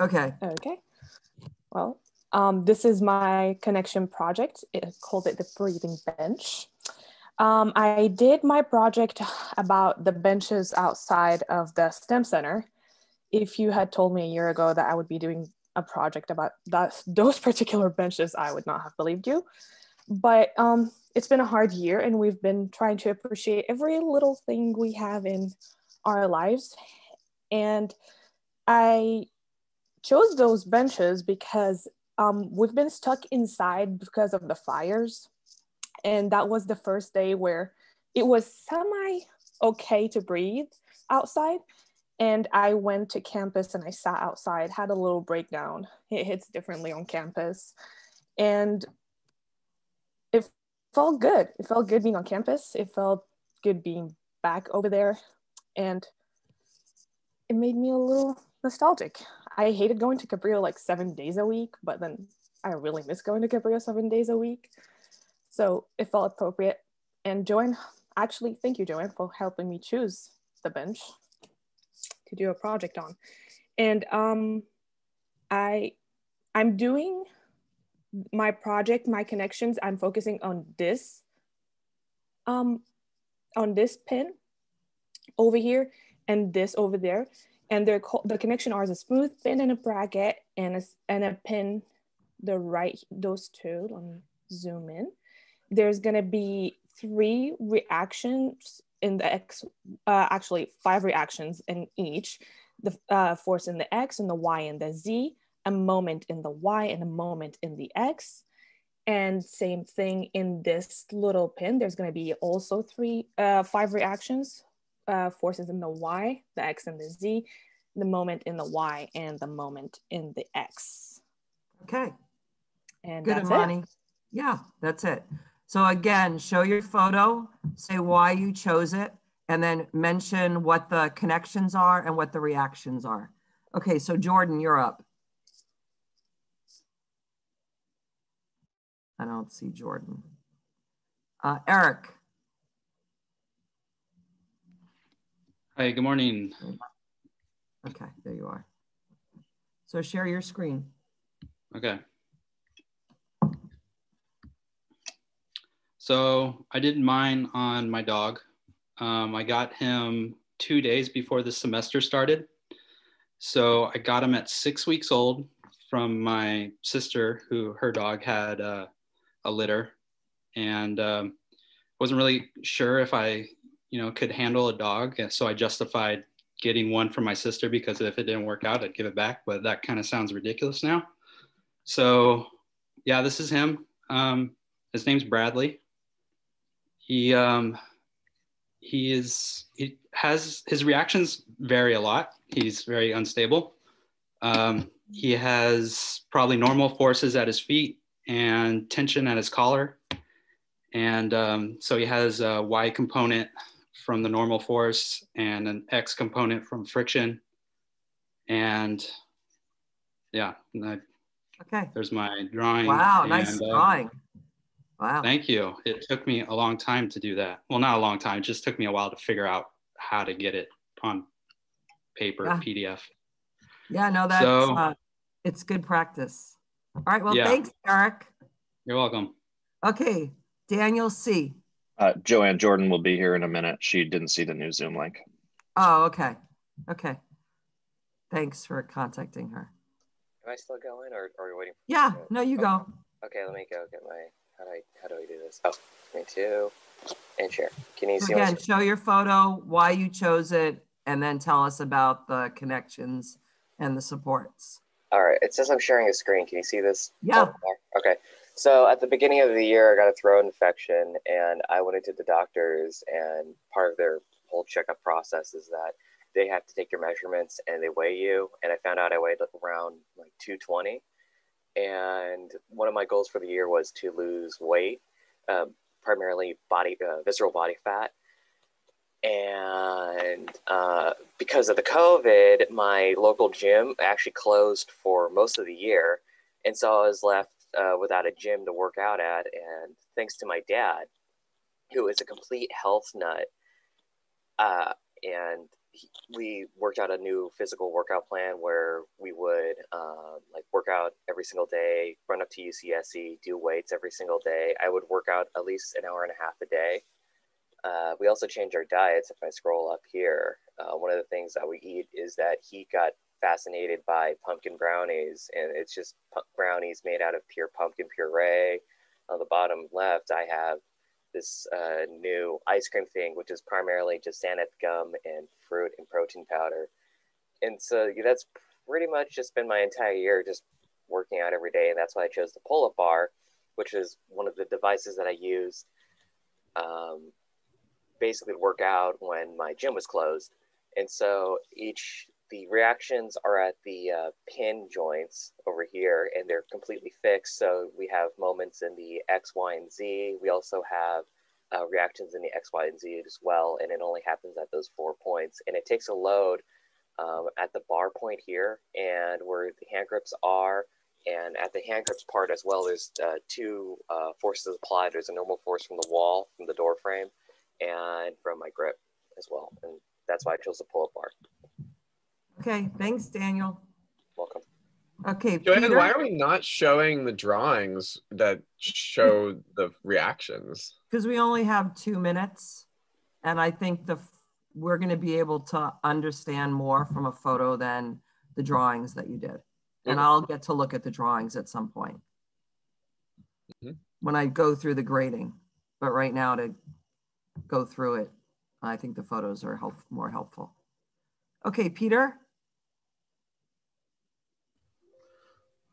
Okay. Okay. Well, um, this is my connection project. It called it the breathing bench. Um, I did my project about the benches outside of the STEM center. If you had told me a year ago that I would be doing a project about that, those particular benches, I would not have believed you. But um, it's been a hard year, and we've been trying to appreciate every little thing we have in our lives. And I chose those benches because um, we've been stuck inside because of the fires. And that was the first day where it was semi okay to breathe outside. And i went to campus and i sat outside had a little breakdown. It hits differently on campus. And it felt good. It felt good being on campus. It felt good being back over there. And it made me a little nostalgic i hated going to cabrillo like seven days a week but then i really miss going to cabrillo seven days a week so it felt appropriate. And Jo-Ann, actually, thank you, Jo-Ann, for helping me choose the bench to do a project on. And um, I, I'm doing my project, my connections. I'm focusing on this, um, on this pin over here and this over there. And called, the connection are a smooth pin and a bracket and a, and a pin, the right, those two, let me zoom in. There's going to be three reactions in the X, uh, actually five reactions in each, the uh, force in the X and the Y and the Z, a moment in the Y and a moment in the X. And same thing in this little pin, there's gonna be also three, uh, five reactions, uh, forces in the Y, the X and the Z, the moment in the Y and the moment in the X. Okay. And Good, that's Imani. it. Yeah, that's it. So again, show your photo, say why you chose it, and then mention what the connections are and what the reactions are. Okay, so Jordan, you're up. I don't see Jordan. Uh, Eric. Hi, good morning. Okay, there you are. So share your screen. Okay. So I did mine on my dog. Um, I got him two days before the semester started. So I got him at six weeks old from my sister, who her dog had uh, a litter, and um, wasn't really sure if I, you know, could handle a dog. So I justified getting one from my sister because if it didn't work out, I'd give it back. But that kind of sounds ridiculous now. So yeah, this is him. Um, his name's Bradley he um, he is he has his reactions vary a lot. He's very unstable. Um, he has probably normal forces at his feet and tension at his collar, and um, so he has a Y component from the normal force and an X component from friction, and yeah, and I, Okay. there's my drawing. Wow, nice and, uh, drawing. Wow. Thank you. It took me a long time to do that. Well, not a long time. It just took me a while to figure out how to get it on paper, Yeah. PDF. Yeah, no, that's So- uh, it's good practice. All right. Well, Yeah. thanks, Eric. You're welcome. Okay, Daniel C. Uh, Jo-Ann Jordan will be here in a minute. She didn't see the new Zoom link. Oh, okay. Okay. Thanks for contacting her. Am I still going, or, or are you waiting? Yeah, no, you go. Okay, let me go get my. How do I how do I do this? Oh, me too. And share. Can you So see my Again, show your photo, why you chose it, and then tell us about the connections and the supports. All right, it says I'm sharing a screen. Can you see this? Yeah. Okay. So at the beginning of the year, I got a throat infection, and I went into the doctors, and part of their whole checkup process is that they have to take your measurements and they weigh you. And I found out I weighed around like 220. And one of my goals for the year was to lose weight, um, primarily body, uh, visceral body fat. And uh, because of the COVID, my local gym actually closed for most of the year. And so I was left uh, without a gym to work out at. And thanks to my dad, who is a complete health nut, uh, and he, we worked out a new physical workout plan where we would um, like work out every single day, run up to UCSC, do weights every single day. I would work out at least an hour and a half a day. Uh, we also changed our diets. If I scroll up here, uh, one of the things that we eat is that he got fascinated by pumpkin brownies, and it's just brownies made out of pure pumpkin puree. On the bottom left, I have this uh, new ice cream thing, which is primarily just xanthan gum and fruit and protein powder. And so that's pretty much just been my entire year, just working out every day. And that's why I chose the pull up bar, which is one of the devices that I used um, basically to work out when my gym was closed. And so each the reactions are at the uh, pin joints over here and they're completely fixed. So we have moments in the X, Y, and Z. We also have uh, reactions in the X, Y, and Z as well. And it only happens at those four points. And it takes a load um, at the bar point here and where the hand grips are. And at the hand grips part as well, there's uh, two uh, forces applied. There's a normal force from the wall, from the door frame, and from my grip as well. And that's why I chose the pull-up bar. Okay, thanks, Daniel. Welcome. Okay, Jo-Ann, Peter? why are we not showing the drawings that show the reactions? Because we only have two minutes, and I think the we're going to be able to understand more from a photo than the drawings that you did. And Mhm. I'll get to look at the drawings at some point Mhm. when I go through the grading. But right now, to go through it, I think the photos are help, more helpful. Okay, Peter.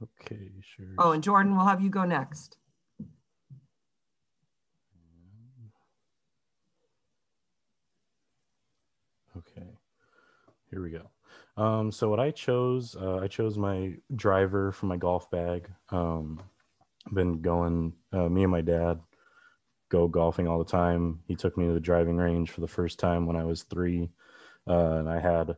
Okay, sure. Oh, and Jordan, we'll have you go next. Okay, here we go. Um, so what I chose, uh, I chose my driver for my golf bag. Um, been going, uh, me and my dad go golfing all the time. He took me to the driving range for the first time when I was three, uh, and I had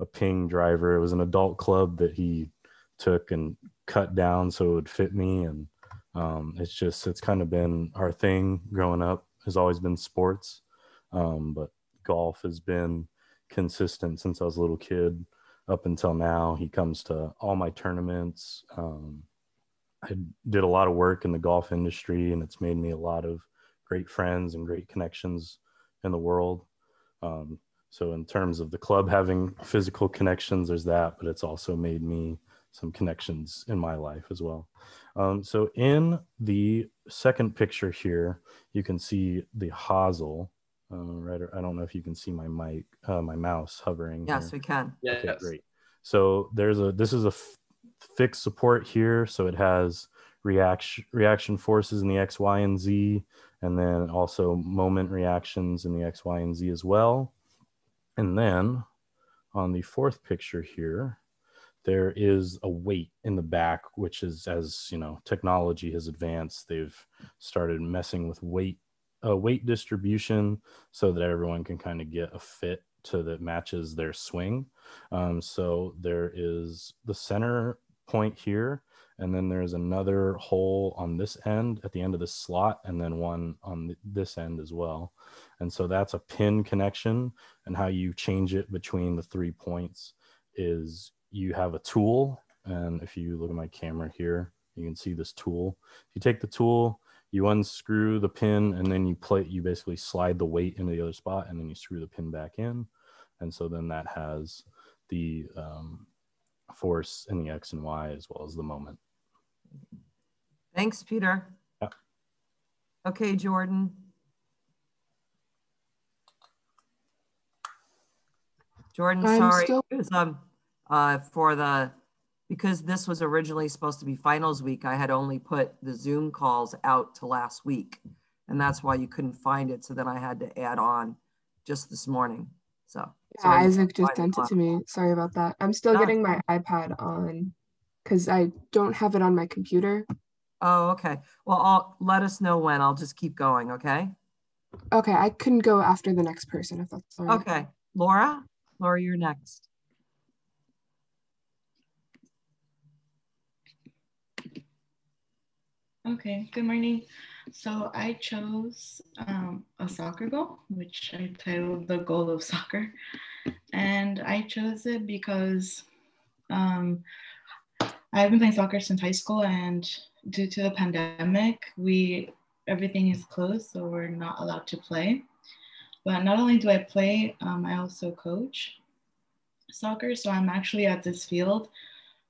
a Ping driver. It was an adult club that he took and cut down so it would fit me, and um, it's just it's kind of been our thing growing up. Has always been sports, um, but golf has been consistent since I was a little kid up until now. He comes to all my tournaments. Um, I did a lot of work in the golf industry, and it's made me a lot of great friends and great connections in the world. Um, so, in terms of the club having physical connections, there's that, but it's also made me some connections in my life as well. Um, so, in the second picture here, you can see the hosel. Uh, right, I don't know if you can see my mic, uh, my mouse hovering. Yes, here. we can. Okay, Yes. great. So there's a this is a f- fixed support here, so it has reaction reaction forces in the x, y, and z, and then also moment reactions in the x, y, and z as well. And then on the fourth picture here, there is a weight in the back, which is as you know, technology has advanced. They've started messing with weight uh, weight distribution so that everyone can kind of get a fit to that matches their swing. Um, so there is the center point here, and then there's another hole on this end at the end of the slot, and then one on th- this end as well. And so that's a pin connection, and how you change it between the three points is you have a tool. And if you look at my camera here, you can see this tool. If you take the tool, you unscrew the pin and then you play you basically slide the weight into the other spot and then you screw the pin back in and so then that has the um, force in the x and y as well as the moment Thanks, Peter. Yeah. Okay, Jordan. Jordan, I'm sorry, still- because um, uh, for the because this was originally supposed to be finals week, I had only put the Zoom calls out to last week, and that's why you couldn't find it. So then I had to add on just this morning. So Yeah. Isaac just sent it to me. Sorry about that. I'm still No. getting my iPad on because I don't have it on my computer. Oh, okay. Well, I'll let us know when. I'll just keep going. Okay. Okay, I couldn't go after the next person if that's all right. Okay, Laura. Laura, you're next. Okay, good morning. So I chose um, a soccer goal, which I titled The Goal of Soccer. And I chose it because um, I've been playing soccer since high school, and due to the pandemic, we everything is closed, so we're not allowed to play. But not only do I play, um, I also coach soccer. So I'm actually at this field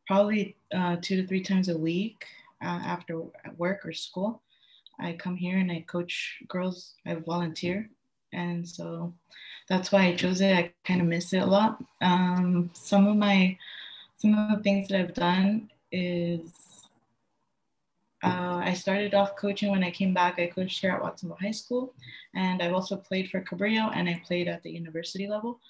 probably uh, two to three times a week uh, after work or school. I come here and I coach girls. I volunteer, and so that's why I chose it. I kind of miss it a lot. Um, some of my some of the things that I've done is uh, I started off coaching when I came back. I coached here at Watsonville High School, and I've also played for Cabrillo and I played at the university level.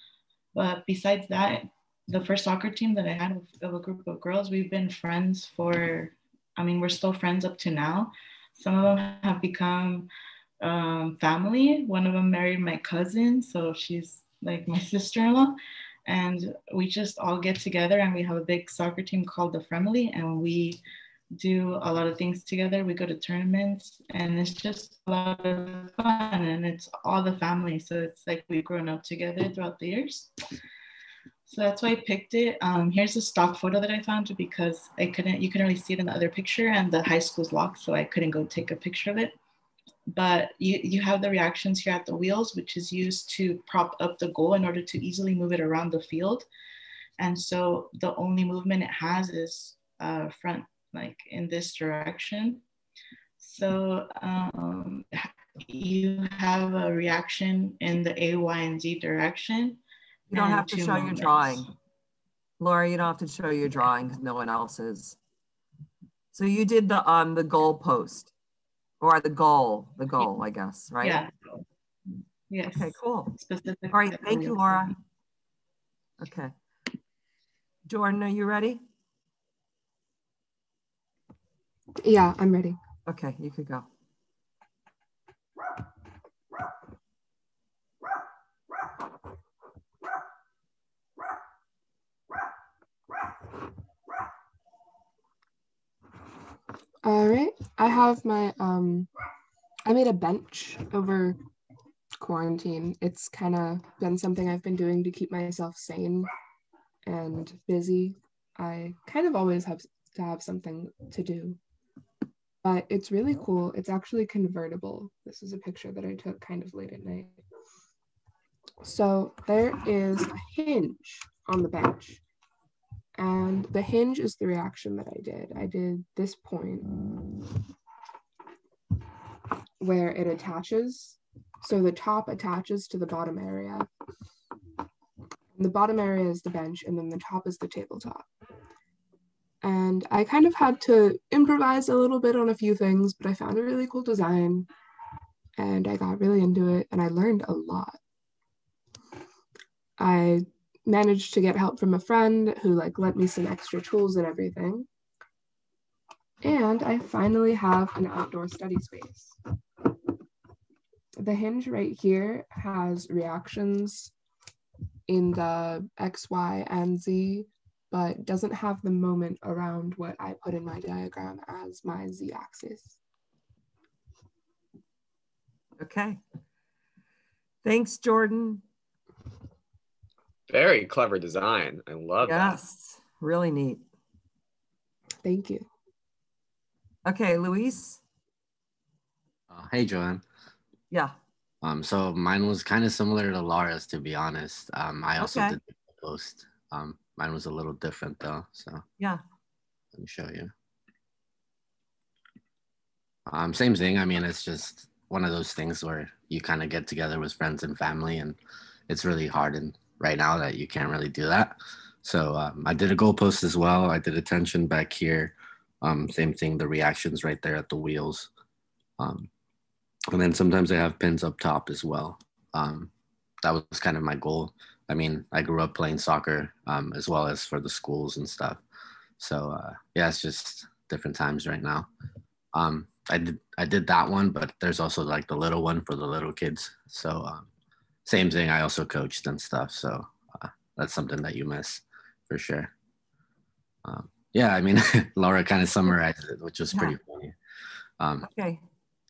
But besides that, the first soccer team that I had of a group of girls, we've been friends for, I mean, we're still friends up to now. Some of them have become um, family. One of them married my cousin, so she's like my sister in law. And we just all get together and we have a big soccer team called the Family, and we do a lot of things together. We go to tournaments, and it's just a lot of fun, and it's all the family. So it's like we've grown up together throughout the years. So that's why I picked it. Um, here's a stock photo that I found because I couldn't, you couldn't really see it in the other picture and the high school's locked, so I couldn't go take a picture of it. But you, you have the reactions here at the wheels, which is used to prop up the goal in order to easily move it around the field. And so the only movement it has is uh, front, like in this direction. So um, you have a reaction in the A, Y, and Z direction you don't have to show moments. your drawing. Laura, you don't have to show your drawing because no one else is. So you did the um the goal post or the goal, the goal, I guess, right? Yeah. Yes. Okay, cool. Specific All right, thank you, Laura. Okay. Jordan, are you ready? Yeah, I'm ready. Okay, you could go. All right. I have my um I made a bench over quarantine. It's kind of been something I've been doing to keep myself sane and busy. I kind of always have to have something to do. But it's really cool. It's actually convertible. This is a picture that I took kind of late at night. So there is a hinge on the bench. And the hinge is the reaction that I did. I did this point where it attaches. So the top attaches to the bottom area. And the bottom area is the bench, and then the top is the tabletop. And I kind of had to improvise a little bit on a few things, but I found a really cool design and I got really into it and I learned a lot. I managed to get help from a friend who like lent me some extra tools and everything. And I finally have an outdoor study space. The hinge right here has reactions in the X, Y, and Z, but doesn't have the moment around what I put in my diagram as my Z axis. Okay. Thanks, Jordan. Very clever design. I love yes, that. Yes, really neat. Thank you. Okay, Luis. Uh, hey, Jo-Ann. Yeah. Um, so mine was kind of similar to Laura's, to be honest. Um, I also okay. did the post. Um, mine was a little different though. So yeah. Let me show you. Um, same thing. I mean, it's just one of those things where you kind of get together with friends and family, and it's really hard and right now that you can't really do that. So um, I did a goalpost as well. I did a tension back here. Um, same thing, the reactions right there at the wheels. Um, and then sometimes I have pins up top as well. Um, that was kind of my goal. I mean, I grew up playing soccer um, as well as for the schools and stuff. So uh, yeah, it's just different times right now. Um, I did I did that one, but there's also like the little one for the little kids. So same thing. I also coached and stuff, so uh, that's something that you miss for sure. Um, yeah, I mean, Laura kind of summarized it, which was pretty yeah. funny. Um, okay.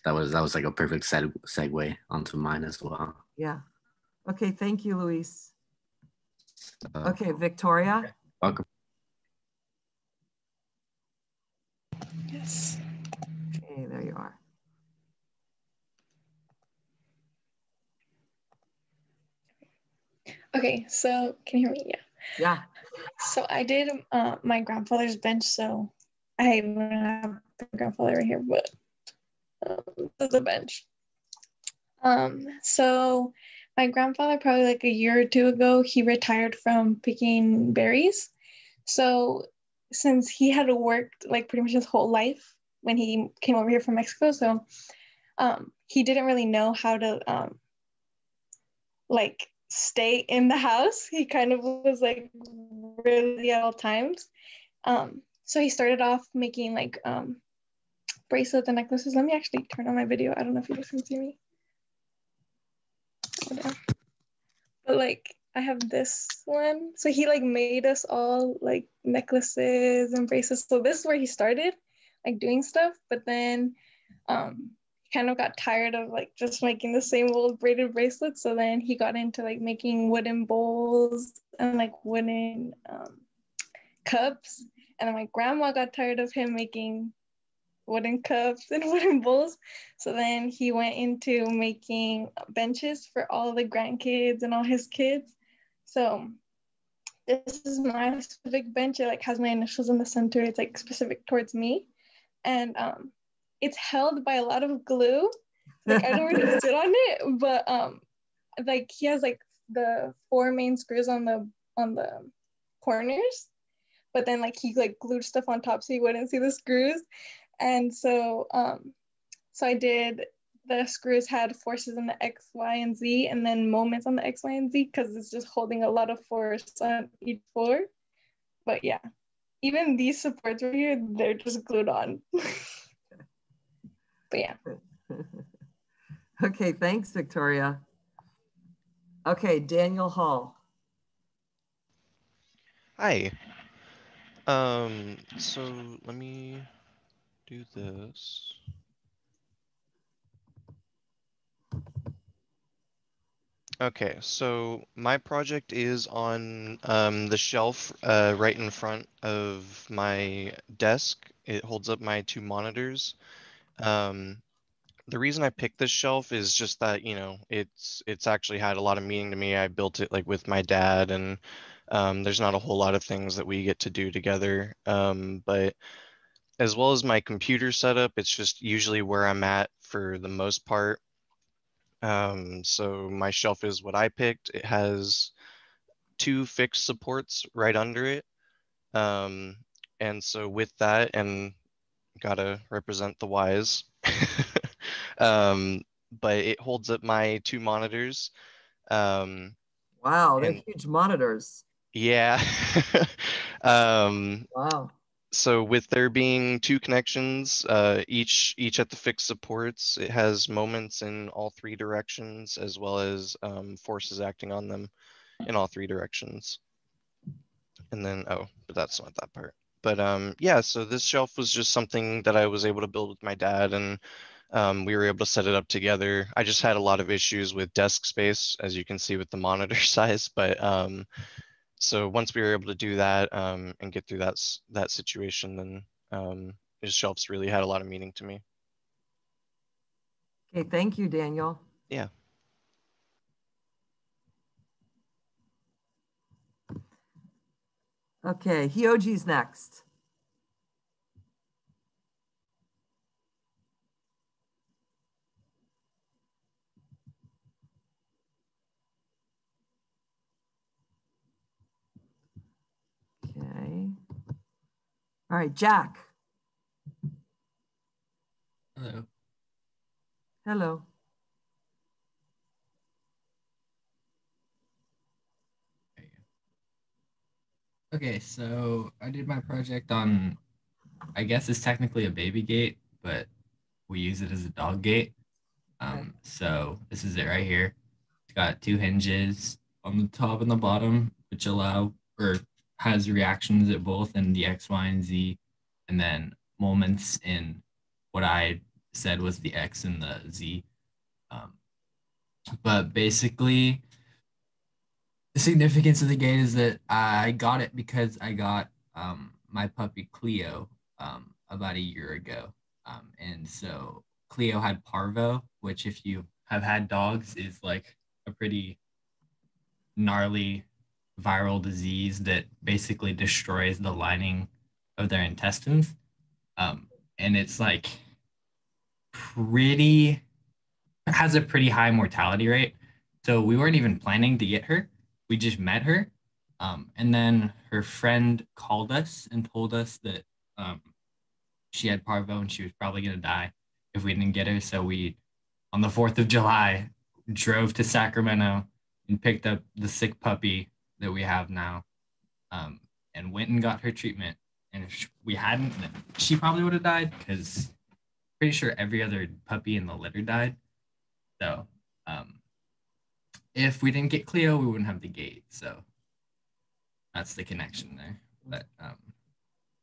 That was that was like a perfect seg- segue onto mine as well. Yeah. Okay. Thank you, Luis. So, Okay, Victoria. welcome. Yes. Okay, there you are. Okay, so can you hear me? Yeah. Yeah. So I did uh, my grandfather's bench. So I have a grandfather right here, but um, a bench. Um, so my grandfather probably like a year or two ago, he retired from picking berries. So since he had worked like pretty much his whole life when he came over here from Mexico, so um, he didn't really know how to um, like stay in the house. He kind of was like really at all times. Um, so he started off making like um, bracelets and necklaces. Let me actually turn on my video. I don't know if you guys can see me. But like I have this one. So he like made us all like necklaces and bracelets. So this is where he started like doing stuff. But then um kind of got tired of like just making the same old braided bracelets. So then he got into like making wooden bowls and like wooden um, cups. And then my grandma got tired of him making wooden cups and wooden bowls. So then he went into making benches for all the grandkids and all his kids. So this is my specific bench. It like has my initials in the center. It's like specific towards me. And um it's held by a lot of glue. Like I don't really sit on it, but um like he has like the four main screws on the on the corners but then like he like glued stuff on top so you wouldn't see the screws. And so um so i did the screws had forces in the x y and z and then moments on the x y and z because it's just holding a lot of force on each floor. But yeah even these supports right here they're just glued on but yeah Okay, thanks, Victoria. Okay, Daniel Hall. Hi. Um, so let me do this. Okay, so my project is on um, the shelf uh, right in front of my desk. It holds up my two monitors. Um, the reason I picked this shelf is just that, you know, it's it's actually had a lot of meaning to me. I built it like with my dad and um, there's not a whole lot of things that we get to do together. Um, but as well as my computer setup, it's just usually where I'm at for the most part. Um, so my shelf is what I picked. It has two fixed supports right under it. Um, and so with that, and gotta represent the wise, um, but it holds up my two monitors. Um, Wow, they're And- huge monitors. yeah. um, Wow. so with there being two connections, uh, each each at the fixed supports, it has moments in all three directions as well as um, forces acting on them in all three directions. And then oh, but that's not that part. But um, yeah, so this shelf was just something that I was able to build with my dad, and um, we were able to set it up together. I just had a lot of issues with desk space, as you can see with the monitor size, but um, so once we were able to do that um, and get through that that situation, then um, his shelves really had a lot of meaning to me. Okay, thank you, Daniel. Yeah. Okay, Hyoji's next. Okay. All right, Jack. Hello. Hello. Okay, so I did my project on, I guess it's technically a baby gate, but we use it as a dog gate. Um, so this is it right here. It's got two hinges on the top and the bottom, which allow or has reactions at both in the X, Y, and Z, and then moments in what I said was the X and the Z. Um, but basically, the significance of the gate is that I got it because I got um, my puppy Cleo um, about a year ago. Um, and so Cleo had parvo, which, if you have had dogs, is like a pretty gnarly viral disease that basically destroys the lining of their intestines. Um, and it's like pretty, has a pretty high mortality rate. So we weren't even planning to get her. We just met her. Um, and then her friend called us and told us that um, she had parvo and she was probably going to die if we didn't get her. So we, on the 4th of July, drove to Sacramento and picked up the sick puppy that we have now um, and went and got her treatment. And if we hadn't, she probably would have died because pretty sure every other puppy in the litter died. So um, if we didn't get Cleo, we wouldn't have the gate. So that's the connection there. But um,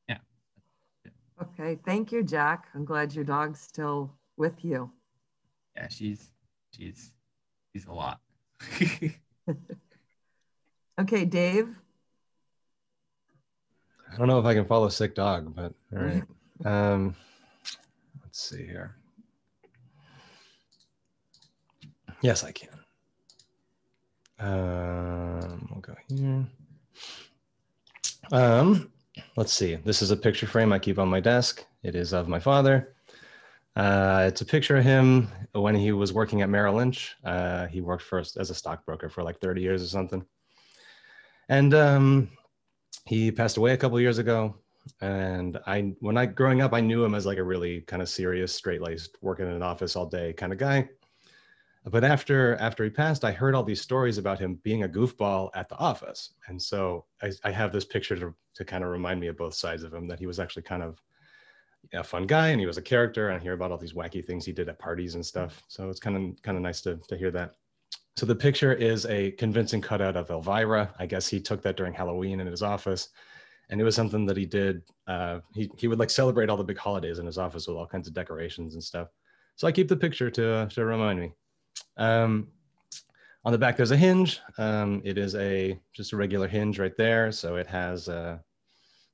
yeah. Okay, thank you, Jack. I'm glad your dog's still with you. Yeah, she's she's she's a lot. okay, Dave. I don't know if I can follow sick dog, but all right. Um, let's see here. Yes, I can. Um, we'll go here. Um, let's see. This is a picture frame I keep on my desk. It is of my father. Uh, it's a picture of him when he was working at Merrill Lynch. Uh, he worked first as a stockbroker for like 30 years or something. And um, he passed away a couple years ago. And I, when I growing up, I knew him as like a really kind of serious, straight-laced, working in an office all day kind of guy. But after after he passed, I heard all these stories about him being a goofball at the office, and so I, I have this picture to to kind of remind me of both sides of him. That he was actually kind of a fun guy, and he was a character. And I hear about all these wacky things he did at parties and stuff. So it's kind of kind of nice to to hear that. So the picture is a convincing cutout of Elvira. I guess he took that during Halloween in his office, and it was something that he did. Uh, he he would like celebrate all the big holidays in his office with all kinds of decorations and stuff. So I keep the picture to to remind me. Um, on the back, there's a hinge. Um, it is a just a regular hinge right there. So it has, uh,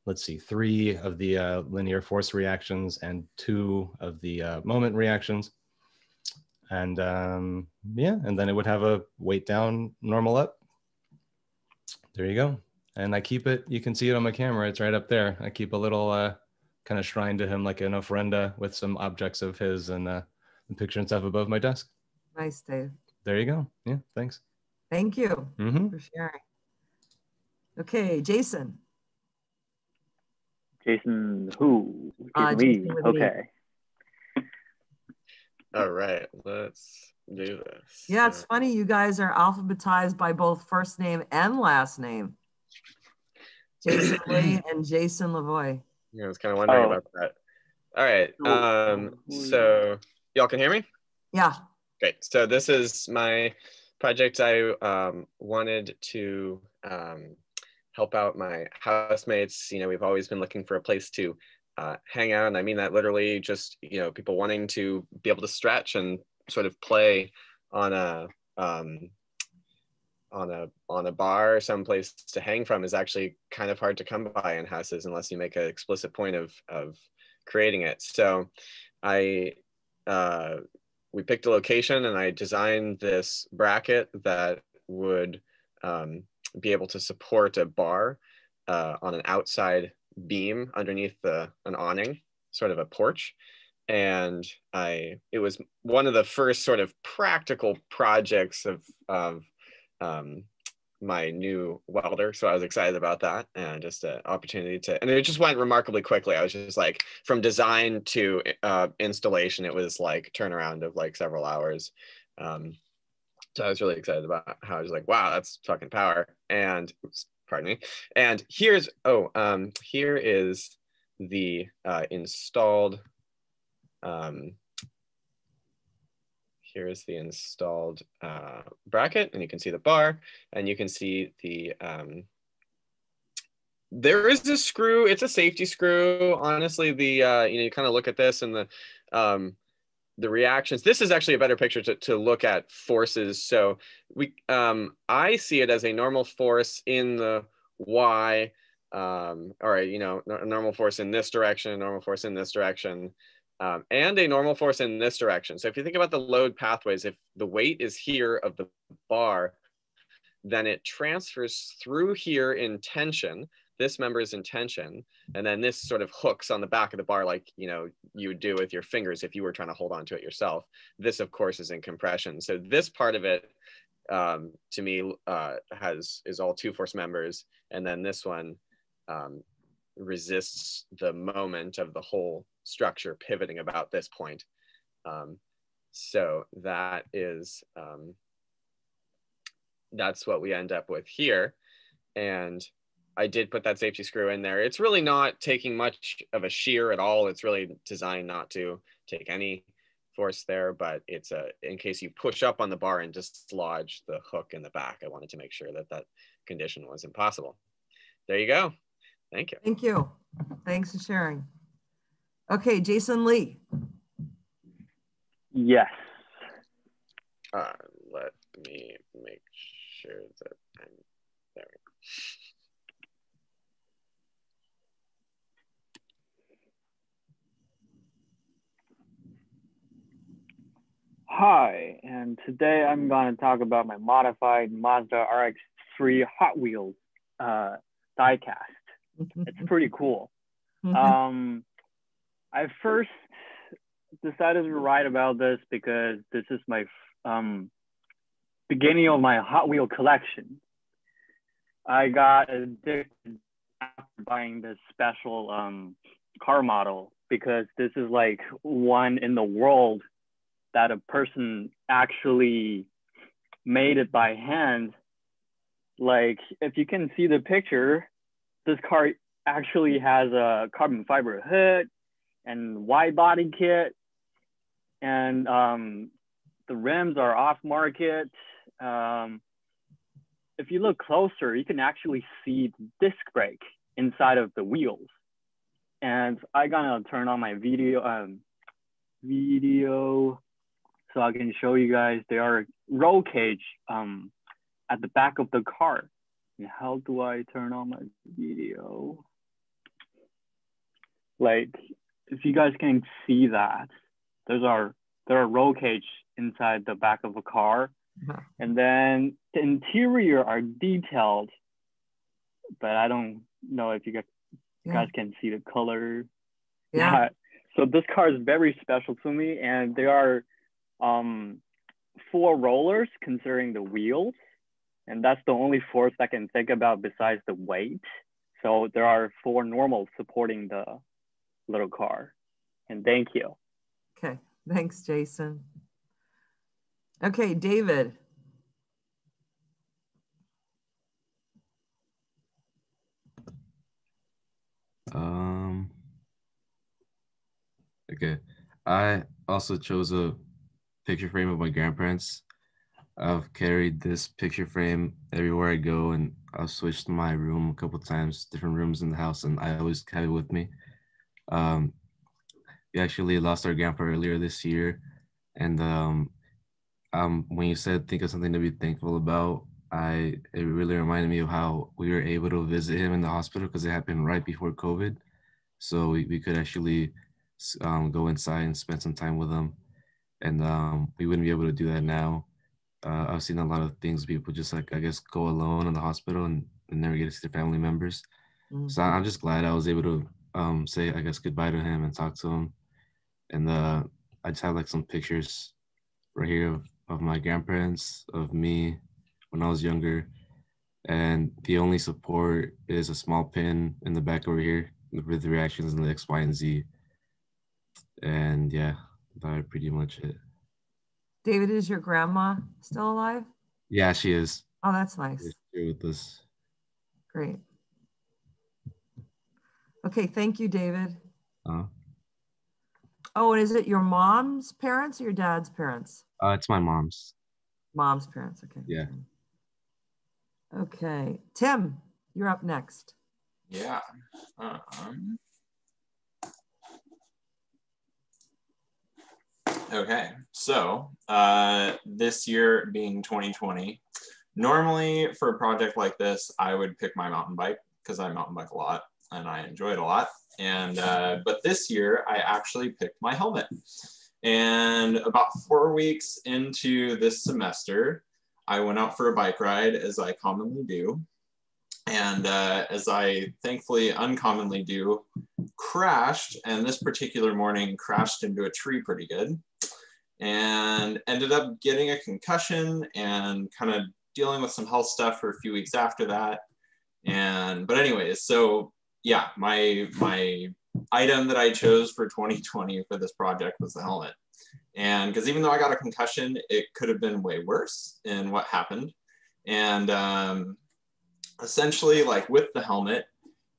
let's see, three of the uh, linear force reactions and two of the uh, moment reactions. And um, yeah, and then it would have a weight down, normal up. There you go. And I keep it, you can see it on my camera. It's right up there. I keep a little uh, kind of shrine to him like an ofrenda with some objects of his and uh, a picture and stuff above my desk. Nice, Dave. There you go. Yeah, thanks. Thank you Mhm. for sharing. Okay, Jason. Jason who? Jason Uh, Jason me. okay. All right, let's do this. Yeah, it's funny. You guys are alphabetized by both first name and last name. Jason Lee and Jason Lavoy. Yeah, I was kind of wondering Oh. about that. All right. Um, so y'all can hear me? Yeah. Great. So this is my project. I um, wanted to um, help out my housemates. You know, we've always been looking for a place to uh, hang out. And I mean that literally just, you know, people wanting to be able to stretch and sort of play on a, um, on a on a bar someplace to hang from is actually kind of hard to come by in houses unless you make an explicit point of of creating it. So I uh, we picked a location and I designed this bracket that would um, be able to support a bar uh, on an outside beam underneath the an awning, sort of a porch. And I it was one of the first sort of practical projects of of um, my new welder. So I was excited about that and just an opportunity to, and it just went remarkably quickly. I was just like from design to uh, installation, it was like turnaround of like several hours. Um, so I was really excited about how I was like, wow, that's fucking power. And oops, pardon me. And here's, oh, um, here is the uh, installed um, here's the installed uh, bracket and you can see the bar and you can see the um, there is a screw it's a safety screw honestly the uh, you know you kind of look at this and the um, the reactions. This is actually a better picture to, to look at forces. So we, um, I see it as a normal force in the Y, um, or you know, normal force in this direction, normal force in this direction, um, and a normal force in this direction. So if you think about the load pathways, if the weight is here of the bar, then it transfers through here in tension this member is in tension and then this sort of hooks on the back of the bar like you know you would do with your fingers if you were trying to hold on to it yourself this of course is in compression so this part of it um, to me uh, has is all two force members and then this one um, resists the moment of the whole structure pivoting about this point um, so that is um, that's what we end up with here and I did put that safety screw in there. It's really not taking much of a shear at all. It's really designed not to take any force there, but it's a in case you push up on the bar and dislodge the hook in the back. I wanted to make sure that that condition was impossible. There you go. Thank you. Thank you. Thanks for sharing. Okay, Jason Lee. Yes. Uh, let me make sure that I'm there. Hi, and today I'm going to talk about my modified Mazda RX-3 Hot Wheels uh, diecast. it's pretty cool. Um, I first decided to write about this because this is my um, beginning of my Hot Wheel collection. I got addicted after buying this special um, car model because this is like one in the world that a person actually made it by hand. Like if you can see the picture, this car actually has a carbon fiber hood and wide body kit and um, the rims are off market. Um, if you look closer, you can actually see the disc brake inside of the wheels. And I gonna turn on my video um, video so I can show you guys there are roll cage um, at the back of the car. And how do I turn on my video? Like, if you guys can see that, there's our there are roll cage inside the back of a car, Uh-huh. and then the interior are detailed, but I don't know if you guys, Yeah. guys can see the color. Yeah. So this car is very special to me, and there are um, four rollers considering the wheels, and that's the only force I can think about besides the weight. So there are four normals supporting the little car. And thank you. Okay, thanks, Jason. Okay, David. Um. Okay, I also chose a picture frame of my grandparents. I've carried this picture frame everywhere I go, and I've switched my room a couple times, different rooms in the house, and I always have it with me. Um, we actually lost our grandpa earlier this year, and um, um, when you said think of something to be thankful about, I it really reminded me of how we were able to visit him in the hospital because it happened right before COVID, so we, we could actually um, go inside and spend some time with him, and um, we wouldn't be able to do that now. Uh, I've seen a lot of things people just like I guess go alone in the hospital and, and never get to see their family members. So I'm just glad I was able to um, say I guess goodbye to him and talk to him, and uh, I just have like some pictures right here of, of my grandparents, of me when I was younger. And the only support is a small pin in the back over here with the reactions in the X, Y, and Z. And yeah, that pretty much it. David, is your grandma still alive? Yeah, she is. Oh, that's nice. She's here with us. Great. Okay, thank you, David. Uh, Oh, and is it your mom's parents or your dad's parents? uh, it's my mom's. Mom's parents, okay. Yeah. Okay, Tim, you're up next. Yeah. Um, Okay, so uh, this year being 2020, normally for a project like this, I would pick my mountain bike because I mountain bike a lot and I enjoy it a lot. And uh, but this year I actually picked my helmet. And about four weeks into this semester, I went out for a bike ride as I commonly do. And uh, as I thankfully uncommonly do, crashed. And this particular morning, crashed into a tree pretty good and ended up getting a concussion and kind of dealing with some health stuff for a few weeks after that. And but anyways, so yeah, my my item that I chose for 2020 for this project was the helmet. And because even though I got a concussion, it could have been way worse in what happened. And um, essentially, like with the helmet,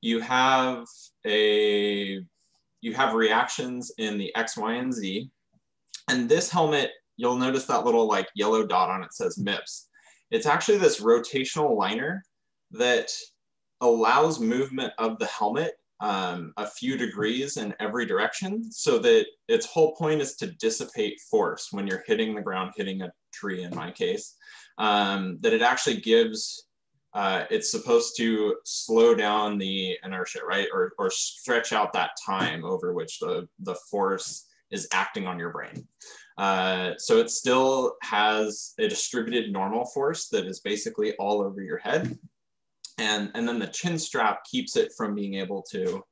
you have a you have reactions in the X, Y, and Z. And this helmet, you'll notice that little like yellow dot on it says MIPS. It's actually this rotational liner that allows movement of the helmet um, a few degrees in every direction so that its whole point is to dissipate force when you're hitting the ground, hitting a tree in my case, um, that it actually gives, uh, it's supposed to slow down the inertia, right? Or, or stretch out that time over which the, the force is acting on your brain. Uh, so it still has a distributed normal force that is basically all over your head. And, and then the chin strap keeps it from being able to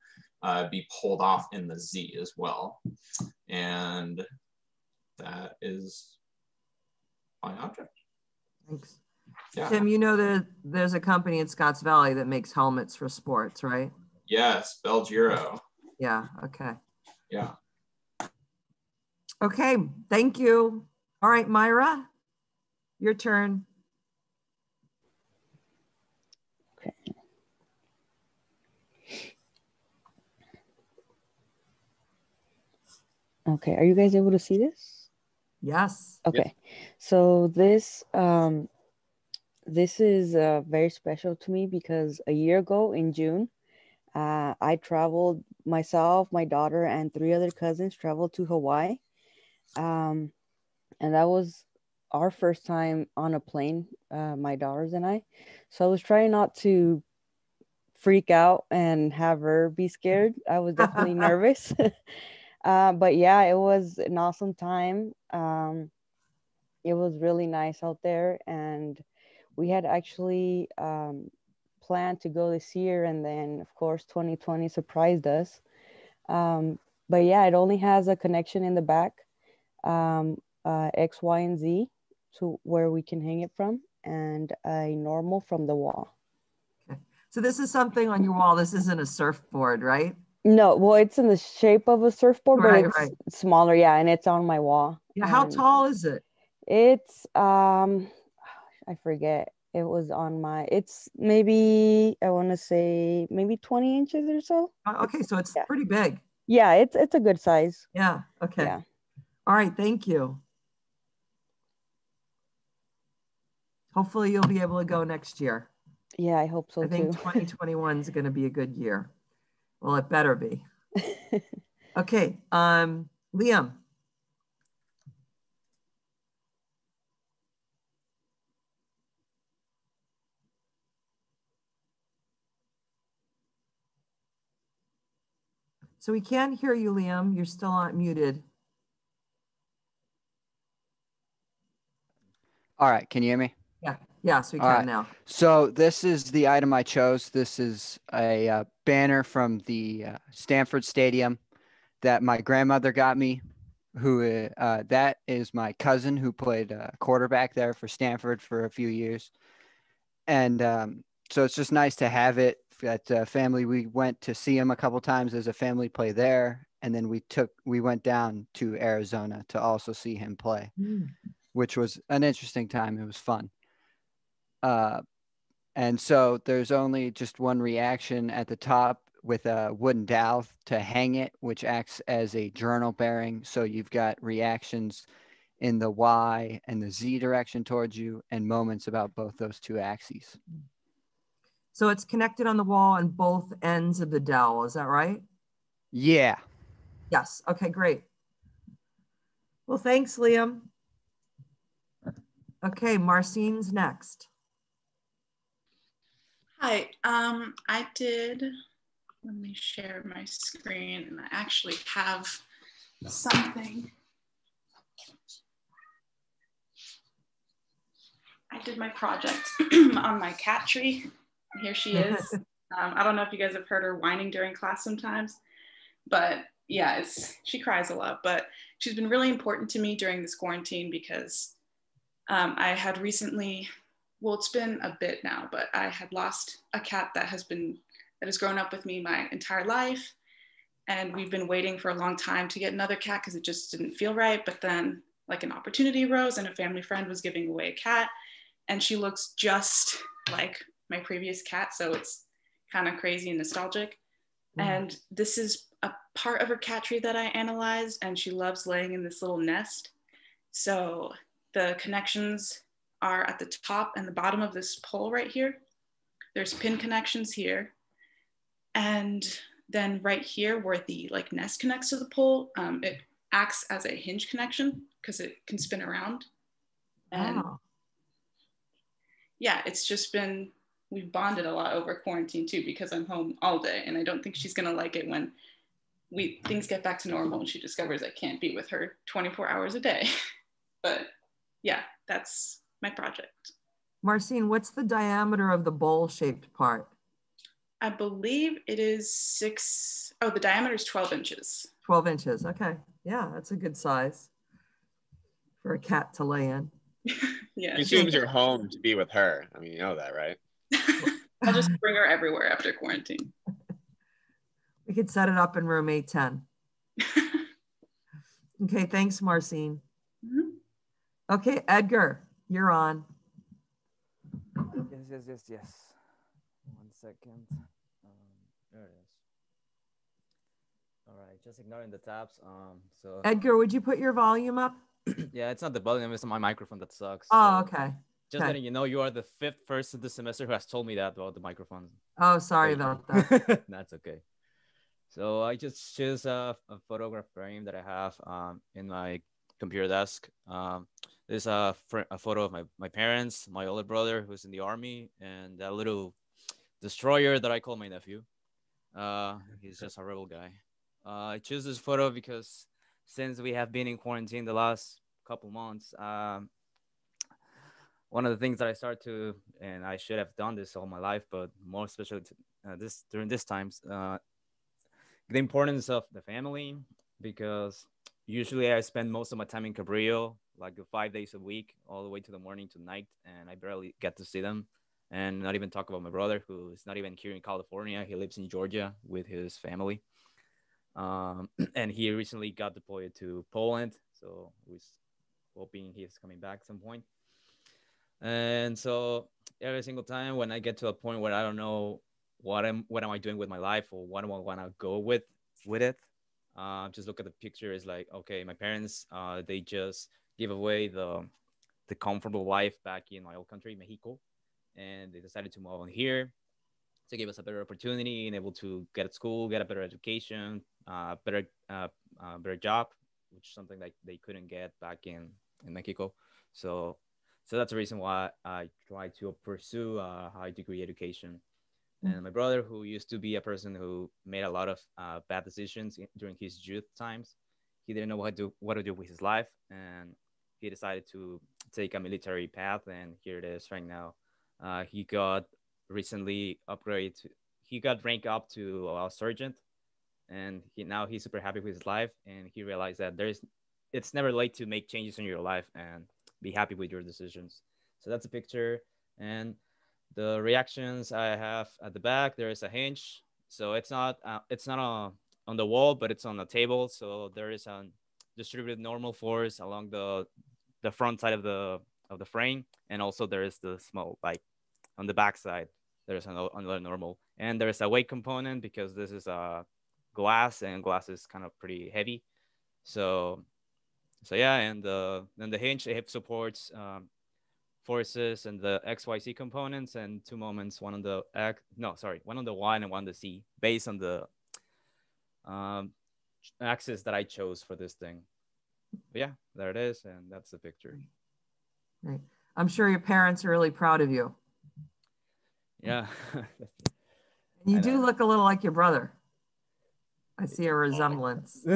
uh, be pulled off in the Z as well. And that is my object. Thanks. Yeah. Tim, you know that there's a company in Scotts Valley that makes helmets for sports, right? Yes, Bell Giro. Yeah, okay. Yeah. Okay, thank you. All right, Myra, your turn. Okay, are you guys able to see this? Yes. Okay, so this um, this is uh, very special to me because a year ago in June, uh, I traveled myself, my daughter, and three other cousins traveled to Hawaii, um, and that was our first time on a plane, uh, my daughters and I. So I was trying not to freak out and have her be scared. I was definitely nervous. Uh, but yeah, it was an awesome time. Um, it was really nice out there, and we had actually um, planned to go this year, and then of course 2020 surprised us. Um, but yeah, it only has a connection in the back, um, uh, X, Y, and Z, to where we can hang it from, and a normal from the wall. Okay. So this is something on your wall. This isn't a surfboard, right? No, well, it's in the shape of a surfboard, Right, but it's right. smaller, yeah, and it's on my wall. Yeah, how And tall is it? It's um, I forget. It was on my. It's maybe I want to say maybe twenty inches or so. Uh, Okay, so it's pretty big. Yeah, it's it's a good size. Yeah. Okay. Yeah. All right. Thank you. Hopefully you'll be able to go next year. Yeah, I hope so I think too. 2021 is going to be a good year. Well, it better be. Okay. Um, Liam. So we can't hear you, Liam. You're still on muted. All right, can you hear me? Yes, we All can right. now. So this is the item I chose. This is a uh, banner from the uh, Stanford Stadium that my grandmother got me. Who uh, that is my cousin who played uh, quarterback there for Stanford for a few years, and um, so it's just nice to have it. That uh, family we went to see him a couple times as a family play there, and then we took we went down to Arizona to also see him play Mm. which was an interesting time. It was fun. Uh, and so there's only just one reaction at the top with a wooden dowel to hang it, which acts as a journal bearing. So you've got reactions in the Y and the Z direction towards you and moments about both those two axes. So it's connected on the wall on both ends of the dowel. Is that right? Yeah. Yes. Okay, great. Well, thanks, Liam. Okay, Marcine's next. Hi, um, I did, let me share my screen and I actually have something. I did my project on my cat tree. Here she is. um, I don't know if you guys have heard her whining during class sometimes, but yeah, it's she cries a lot. But she's been really important to me during this quarantine because um, I had recently, well, it's been a bit now, but I had lost a cat that has been that has grown up with me my entire life, and we've been waiting for a long time to get another cat because it just didn't feel right. But then, like an opportunity arose, and a family friend was giving away a cat, and she looks just like my previous cat, so it's kind of crazy and nostalgic. Mm. And this is a part of her cat tree that I analyzed, and she loves laying in this little nest. So the connections are at the top and the bottom of this pole right here. There's pin connections here. And then right here where the like nest connects to the pole, um, it acts as a hinge connection because it can spin around. And Wow. yeah, it's just been we've bonded a lot over quarantine too because I'm home all day and I don't think she's gonna like it when we things get back to normal and she discovers I can't be with her 24 hours a day. but yeah, that's my project. Marcine, what's the diameter of the bowl-shaped part? I believe it is six oh the diameter is 12 inches. 12 inches. Okay. Yeah, that's a good size for a cat to lay in. Yeah. She assumes you're home to be with her. I mean, you know that, right? I'll just bring her everywhere after quarantine. We could set it up in room 810. okay, thanks, Marcine. Mm-hmm. Okay, Edgar, you're on. Yes, yes, yes, yes. One second. Um, there it is. All right, just ignoring the tabs. Um, so Edgar, would you put your volume up? yeah, it's not the volume, it's my microphone that sucks. Oh, so okay. Just Okay. letting you know, you are the fifth person this semester who has told me that about the microphone. Oh, sorry about that. That's okay. So I just choose a, a photograph frame that I have um, in my computer desk. Um, this is a, fr- a photo of my, my parents, my older brother who's in the army, and that little destroyer that I call my nephew. Uh, he's just a rebel guy. Uh, I choose this photo because since we have been in quarantine the last couple months, um, one of the things that I started to, and I should have done this all my life, but more especially to, uh, this during this times, uh, the importance of the family because usually I spend most of my time in Cabrillo, like five days a week, all the way to the morning to night, and I barely get to see them. And not even talk about my brother, who is not even here in California. He lives in Georgia with his family. Um, and he recently got deployed to Poland, so we're hoping he's coming back some point. And so every single time when I get to a point where I don't know what am what am I doing with my life or what do I want to go with with it, uh, just look at the picture. It's like okay, my parents uh, they just give away the the comfortable life back in my old country, Mexico, and they decided to move on here to give us a better opportunity and able to get at school, get a better education, uh, better uh, uh, better job, which is something that they couldn't get back in in Mexico. So so that's the reason why I try to pursue a high degree education. And my brother, who used to be a person who made a lot of uh, bad decisions in- during his youth times, he didn't know what to what to do with his life, and he decided to take a military path. And here it is right now. Uh, he got recently upgraded. He got ranked up to a sergeant, and he now he's super happy with his life. And he realized that there's it's never late to make changes in your life and be happy with your decisions. So that's a picture. And the reactions I have at the back, there is a hinge. So it's not uh, it's not a, on the wall, but it's on the table. So there is a distributed normal force along the the front side of the of the frame, and also there is the small like on the back side. There's another, another normal, and there's a weight component because this is a glass, and glass is kind of pretty heavy. So so yeah, and the then the hinge hip supports um, forces and the XYZ components and two moments, one on the X, no, sorry, one on the Y and one on the Z, based on the um, axis that I chose for this thing. but yeah, there it is, and that's the picture. Right. I'm sure your parents are really proud of you. Yeah. You do look a little like your brother. I see a resemblance.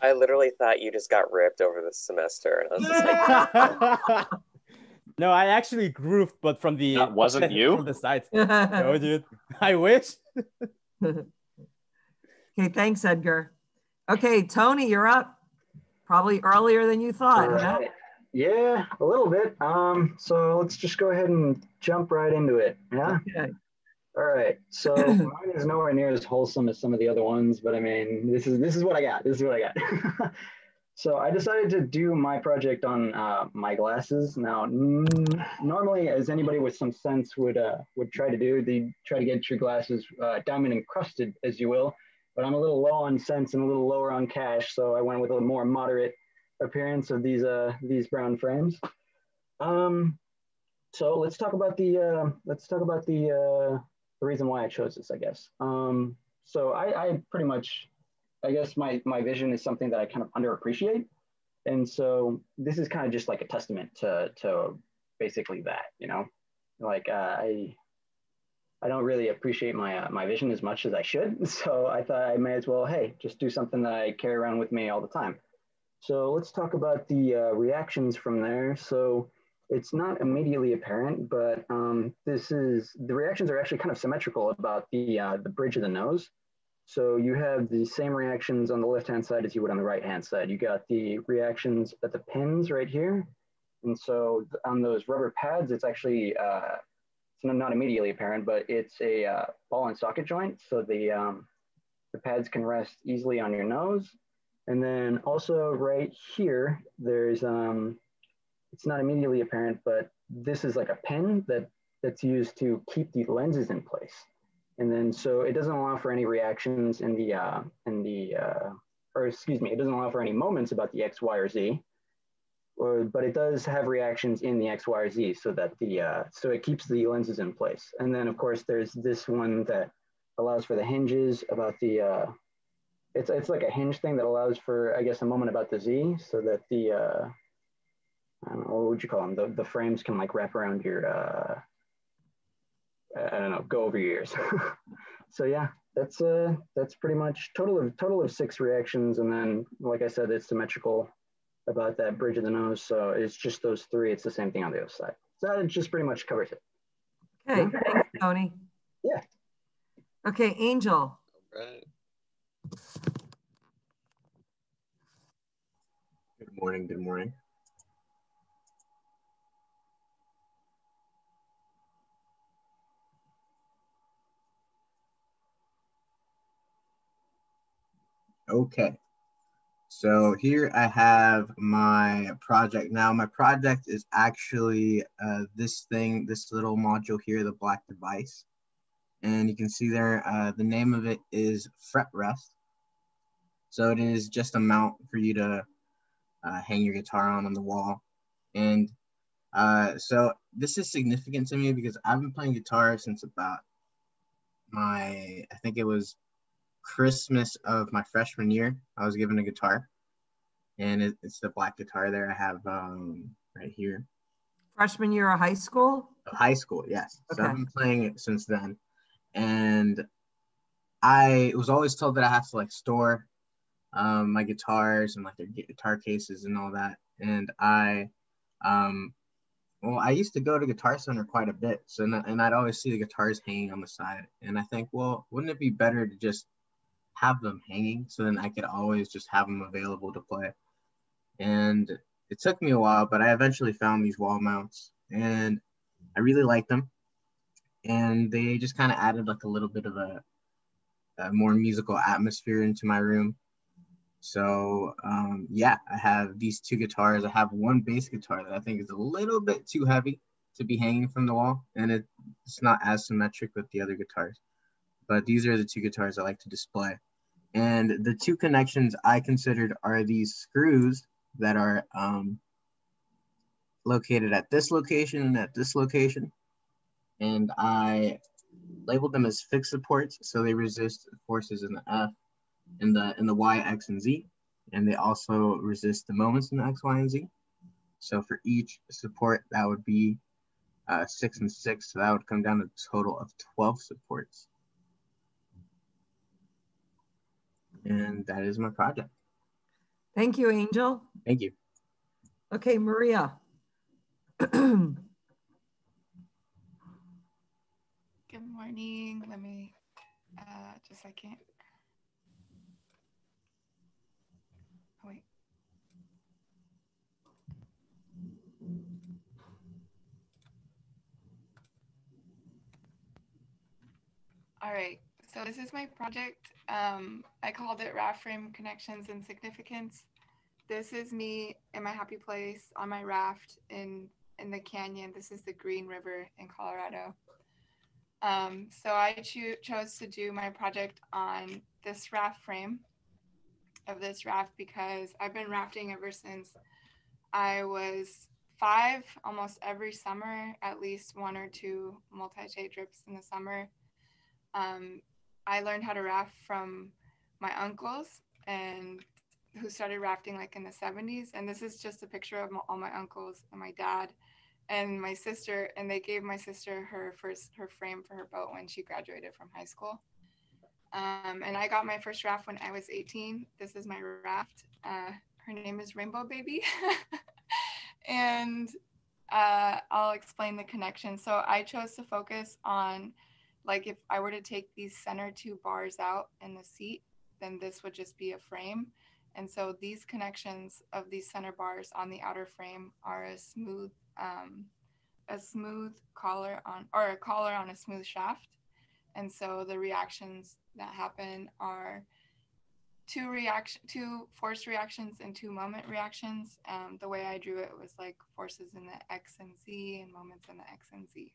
I literally thought you just got ripped over the semester, and I was just like, no, I actually grew, but from the That wasn't you? from the sides. no, dude. I wish. Okay, thanks, Edgar. Okay, Tony, you're up. Probably earlier than you thought. Huh? Yeah, a little bit. Um, so let's just go ahead and jump right into it. Yeah. Okay. All right. So mine is nowhere near as wholesome as some of the other ones, but I mean, this is this is what I got. This is what I got. so I decided to do my project on uh, my glasses. Now, normally, as anybody with some sense would uh, would try to do, they try to get your glasses uh, diamond encrusted, as you will. But I'm a little low on sense and a little lower on cash, so I went with a more moderate appearance of these uh, these brown frames. Um, so let's talk about the uh, let's talk about the uh, the reason why I chose this, I guess. Um, so I, I pretty much, I guess my my vision is something that I kind of underappreciate, and so this is kind of just like a testament to to basically that, you know, like uh, I I don't really appreciate my uh, my vision as much as I should. So I thought I may as well, hey, just do something that I carry around with me all the time. So let's talk about the uh, reactions from there. So it's not immediately apparent, but um, this is the reactions are actually kind of symmetrical about the uh, the bridge of the nose. So you have the same reactions on the left hand side as you would on the right hand side. You got the reactions at the pins right here, and so on those rubber pads, it's actually uh, not immediately apparent, but it's a uh, ball and socket joint. So the um, the pads can rest easily on your nose, and then also right here, there's um, it's not immediately apparent, but this is like a pin that that's used to keep the lenses in place. And then so it doesn't allow for any reactions in the uh, in the uh, or excuse me, it doesn't allow for any moments about the X, Y, or Z. Or, but it does have reactions in the X, Y, or Z so that the uh, so it keeps the lenses in place. And then of course there's this one that allows for the hinges about the uh, it's it's like a hinge thing that allows for I guess a moment about the Z so that the uh, I don't know, what would you call them? The, the frames can like wrap around your, uh, I don't know, go over your ears. so yeah, that's uh, that's pretty much total of total of six reactions, and then like I said, it's symmetrical about that bridge of the nose. So it's just those three. It's the same thing on the other side. So that just pretty much covers it. Okay, thanks, Tony. Yeah. Okay, Angel. Right. Good morning. Good morning. Okay. So here I have my project. Now my project is actually uh, this thing, this little module here, the black device. And you can see there, uh, the name of it is Fret Rest. So it is just a mount for you to uh, hang your guitar on on the wall. And uh, so this is significant to me because I've been playing guitar since about my, I think it was Christmas of my freshman year, I was given a guitar, and it's the black guitar there I have um, right here. Freshman year of high school? High school, yes. So I've been playing it since then, and I was always told that I have to like store um, my guitars and like their guitar cases and all that, and I, um, well, I used to go to Guitar Center quite a bit, so and I'd always see the guitars hanging on the side, and I think, well, wouldn't it be better to just have them hanging so then I could always just have them available to play. And it took me a while, but I eventually found these wall mounts and I really liked them. And they just kind of added like a little bit of a, a more musical atmosphere into my room. So um, yeah, I have these two guitars. I have one bass guitar that I think is a little bit too heavy to be hanging from the wall, and it, it's not as symmetric with the other guitars. But these are the two guitars I like to display. And the two connections I considered are these screws that are um, located at this location and at this location. And I labeled them as fixed supports, so they resist forces in the F, in the in the Y, X, and Z. and they also resist the moments in the X, Y, and Z. So for each support, that would be uh, six and six. So that would come down to a total of 12 supports. And that is my project. Thank you, Angel. Thank you. Okay, Maria. Good morning. Let me uh, just a second. Oh, wait. All right, so this is my project. Um, I called it Raft Frame Connections and Significance. This is me in my happy place on my raft in in the canyon. This is the Green River in Colorado. Um, so I cho- chose to do my project on this raft frame of this raft because I've been rafting ever since I was five, almost every summer, at least one or two multi-day trips in the summer. Um, I learned how to raft from my uncles and who started rafting like in the 70s. And this is just a picture of my, all my uncles and my dad and my sister. And they gave my sister her first, her frame for her boat when she graduated from high school. Um, and I got my first raft when I was 18. This is my raft. Uh, her name is Rainbow Baby. and uh, I'll explain the connection. So I chose to focus on like if I were to take these center two bars out in the seat, then this would just be a frame. And so these connections of these center bars on the outer frame are a smooth, um, a smooth collar on, or a collar on a smooth shaft. And so the reactions that happen are two reaction, two force reactions and two moment reactions. Um, the way I drew it was like forces in the X and Z and moments in the X and Z.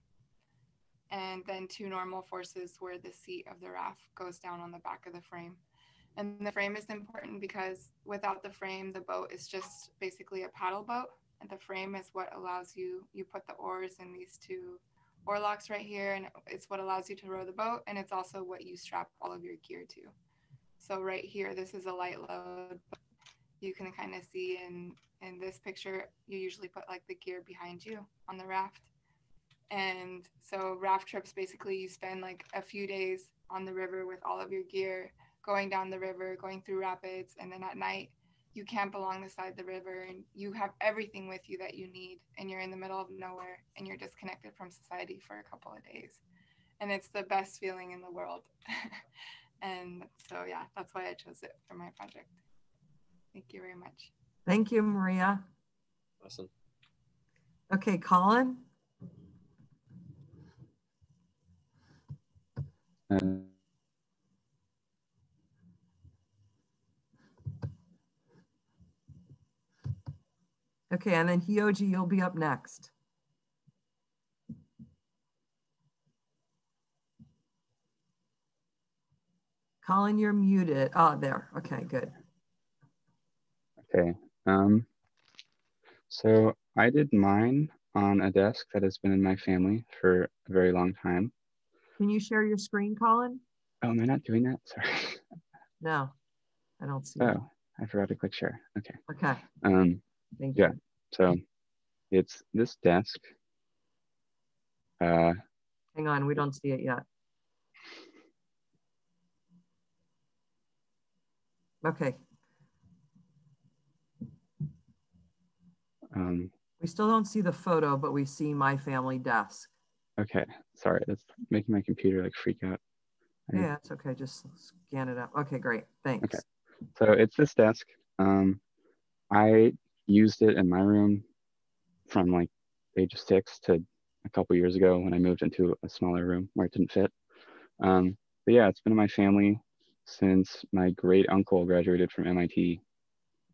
And then two normal forces where the seat of the raft goes down on the back of the frame. And the frame is important because without the frame, the boat is just basically a paddle boat. And the frame is what allows you, you put the oars in these two oar locks right here, and it's what allows you to row the boat. And it's also what you strap all of your gear to. So right here, this is a light load. You can kind of see in, in this picture, you usually put like the gear behind you on the raft. And so raft trips, basically you spend like a few days on the river with all of your gear going down the river, going through rapids, and then at night you camp along the side of the river and you have everything with you that you need and you're in the middle of nowhere and you're disconnected from society for a couple of days. And it's the best feeling in the world. and so yeah, that's why I chose it for my project. Thank you very much. Thank you, Maria. Awesome. Okay, Colin. Um, Okay, and then Hyoji, you'll be up next. Colin, you're muted. Oh, there. Okay, good. Okay. Um, so I did mine on a desk that has been in my family for a very long time. Can you share your screen, Colin? Oh, am I not doing that? Sorry. No, I don't see Oh, it. I forgot to click share. Okay. Okay. Um, Thank you. yeah. So it's this desk. Uh, Hang on, we don't see it yet. Okay, um, we still don't see the photo, but we see my family desk. Okay. Sorry, that's making my computer like freak out. I- Yeah, it's okay. Just scan it up. Okay, great. Thanks. Okay. So it's this desk. Um, I used it in my room from like age six to a couple years ago when I moved into a smaller room where it didn't fit. Um, but yeah, it's been in my family since my great uncle graduated from MIT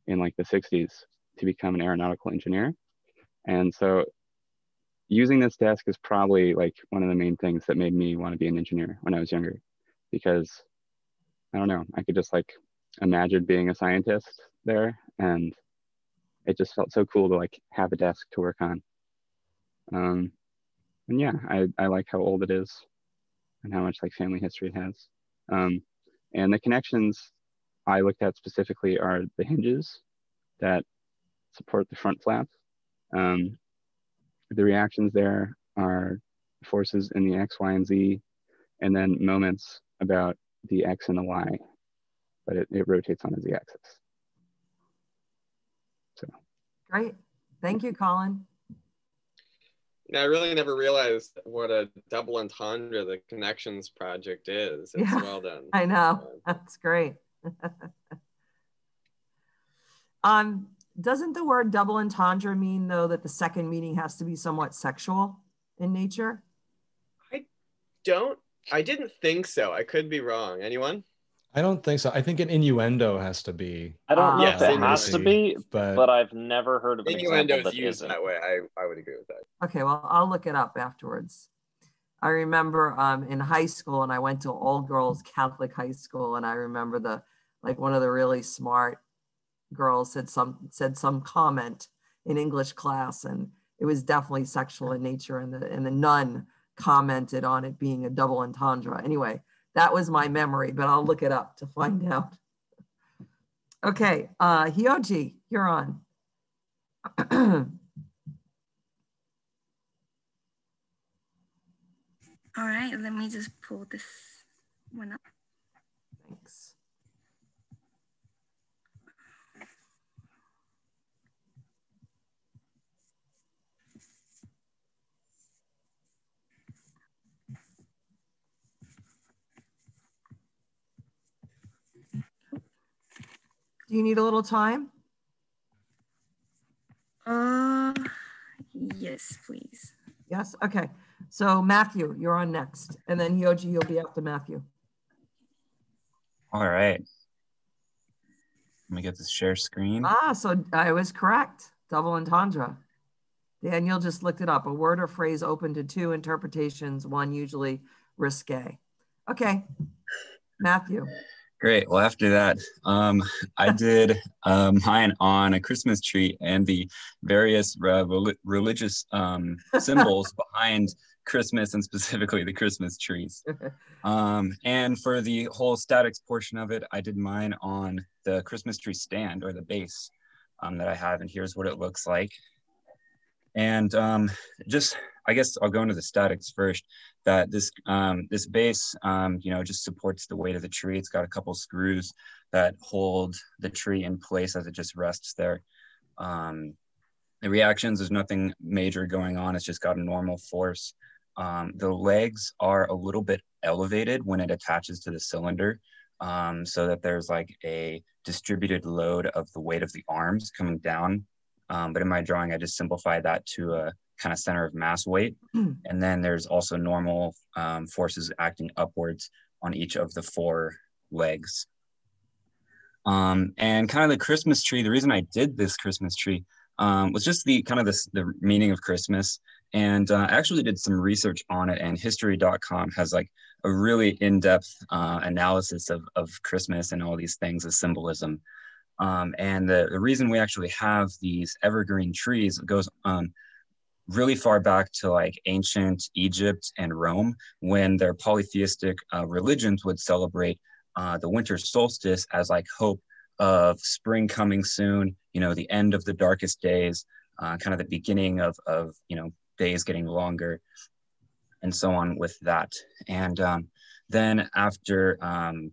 in like the 60s to become an aeronautical engineer. And so using this desk is probably like one of the main things that made me want to be an engineer when I was younger because I don't know, I could just like imagine being a scientist there and it just felt so cool to like have a desk to work on. Um, and yeah, I, I like how old it is and how much like family history it has. Um, and the connections I looked at specifically are the hinges that support the front flap. Um, the reactions there are forces in the X, Y, and Z, and then moments about the X and the Y, but it, it rotates on the Z axis. So. Great. Thank you, Colin. Yeah, I really never realized what a double entendre the connections project is. It's Yeah, well done. I know. That's great. um, doesn't the word double entendre mean though that the second meaning has to be somewhat sexual in nature? I don't I didn't think so. I could be wrong. Anyone? I don't think so. I think an innuendo has to be. I don't know Yes, if it has to be, but, but I've never heard of an Innuendo that used isn't. that way. I, I would agree with that. Okay, well, I'll look it up afterwards. I remember um, in high school, and I went to all girls Catholic high school, and I remember the like one of the really smart girls said some said some comment in English class, and it was definitely sexual in nature, and the and the nun commented on it being a double entendre. Anyway, that was my memory, but I'll look it up to find out. Okay, uh, Hyoji, you're on. All right, let me just pull this one up. Thanks. Do you need a little time? Uh, yes, please. Yes, okay. So Matthew, you're on next. And then Hyoji, you'll be after Matthew. All right. Let me get this share screen. Ah, so I was correct. Double entendre. Daniel just looked it up. A word or phrase open to two interpretations, one usually risque. Okay, Matthew. Great. Well, after that, um, I did um, mine on a Christmas tree and the various uh, rel- religious um, symbols behind Christmas and specifically the Christmas trees. Um, and for the whole statics portion of it, I did mine on the Christmas tree stand or the base um, that I have. And here's what it looks like. And um, just, I guess I'll go into the statics first. That this um, this base, um, you know, just supports the weight of the tree. It's got a couple screws that hold the tree in place as it just rests there. Um, the reactions, there's nothing major going on. It's just got a normal force. Um, the legs are a little bit elevated when it attaches to the cylinder, um, so that there's like a distributed load of the weight of the arms coming down um, but in my drawing, I just simplified that to a kind of center of mass weight. And then there's also normal um, forces acting upwards on each of the four legs. Um, and kind of the Christmas tree, the reason I did this Christmas tree um, was just the kind of the, the meaning of Christmas. And uh, I actually did some research on it, and history.com has like a really in depth uh, analysis of, of Christmas and all these things as symbolism. Um, and the, the reason we actually have these evergreen trees goes um, really far back to like ancient Egypt and Rome when their polytheistic uh, religions would celebrate uh, the winter solstice as like hope of spring coming soon, you know, the end of the darkest days, uh, kind of the beginning of, of, you know, days getting longer and so on with that. And um, then after um,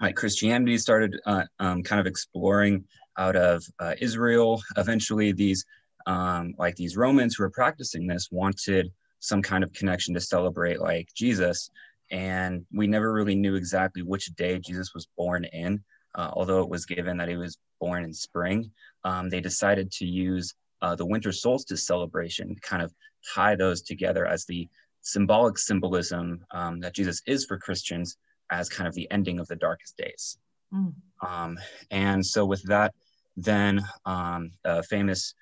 like Christianity started uh, um, kind of exploring out of uh, Israel. Eventually, these um, like these Romans who were practicing this wanted some kind of connection to celebrate like Jesus, and we never really knew exactly which day Jesus was born in. Uh, although it was given that he was born in spring, um, they decided to use uh, the winter solstice celebration to kind of tie those together as the symbolic symbolism um, that Jesus is for Christians as kind of the ending of the darkest days. Mm. Um, and so with that, then um, a famous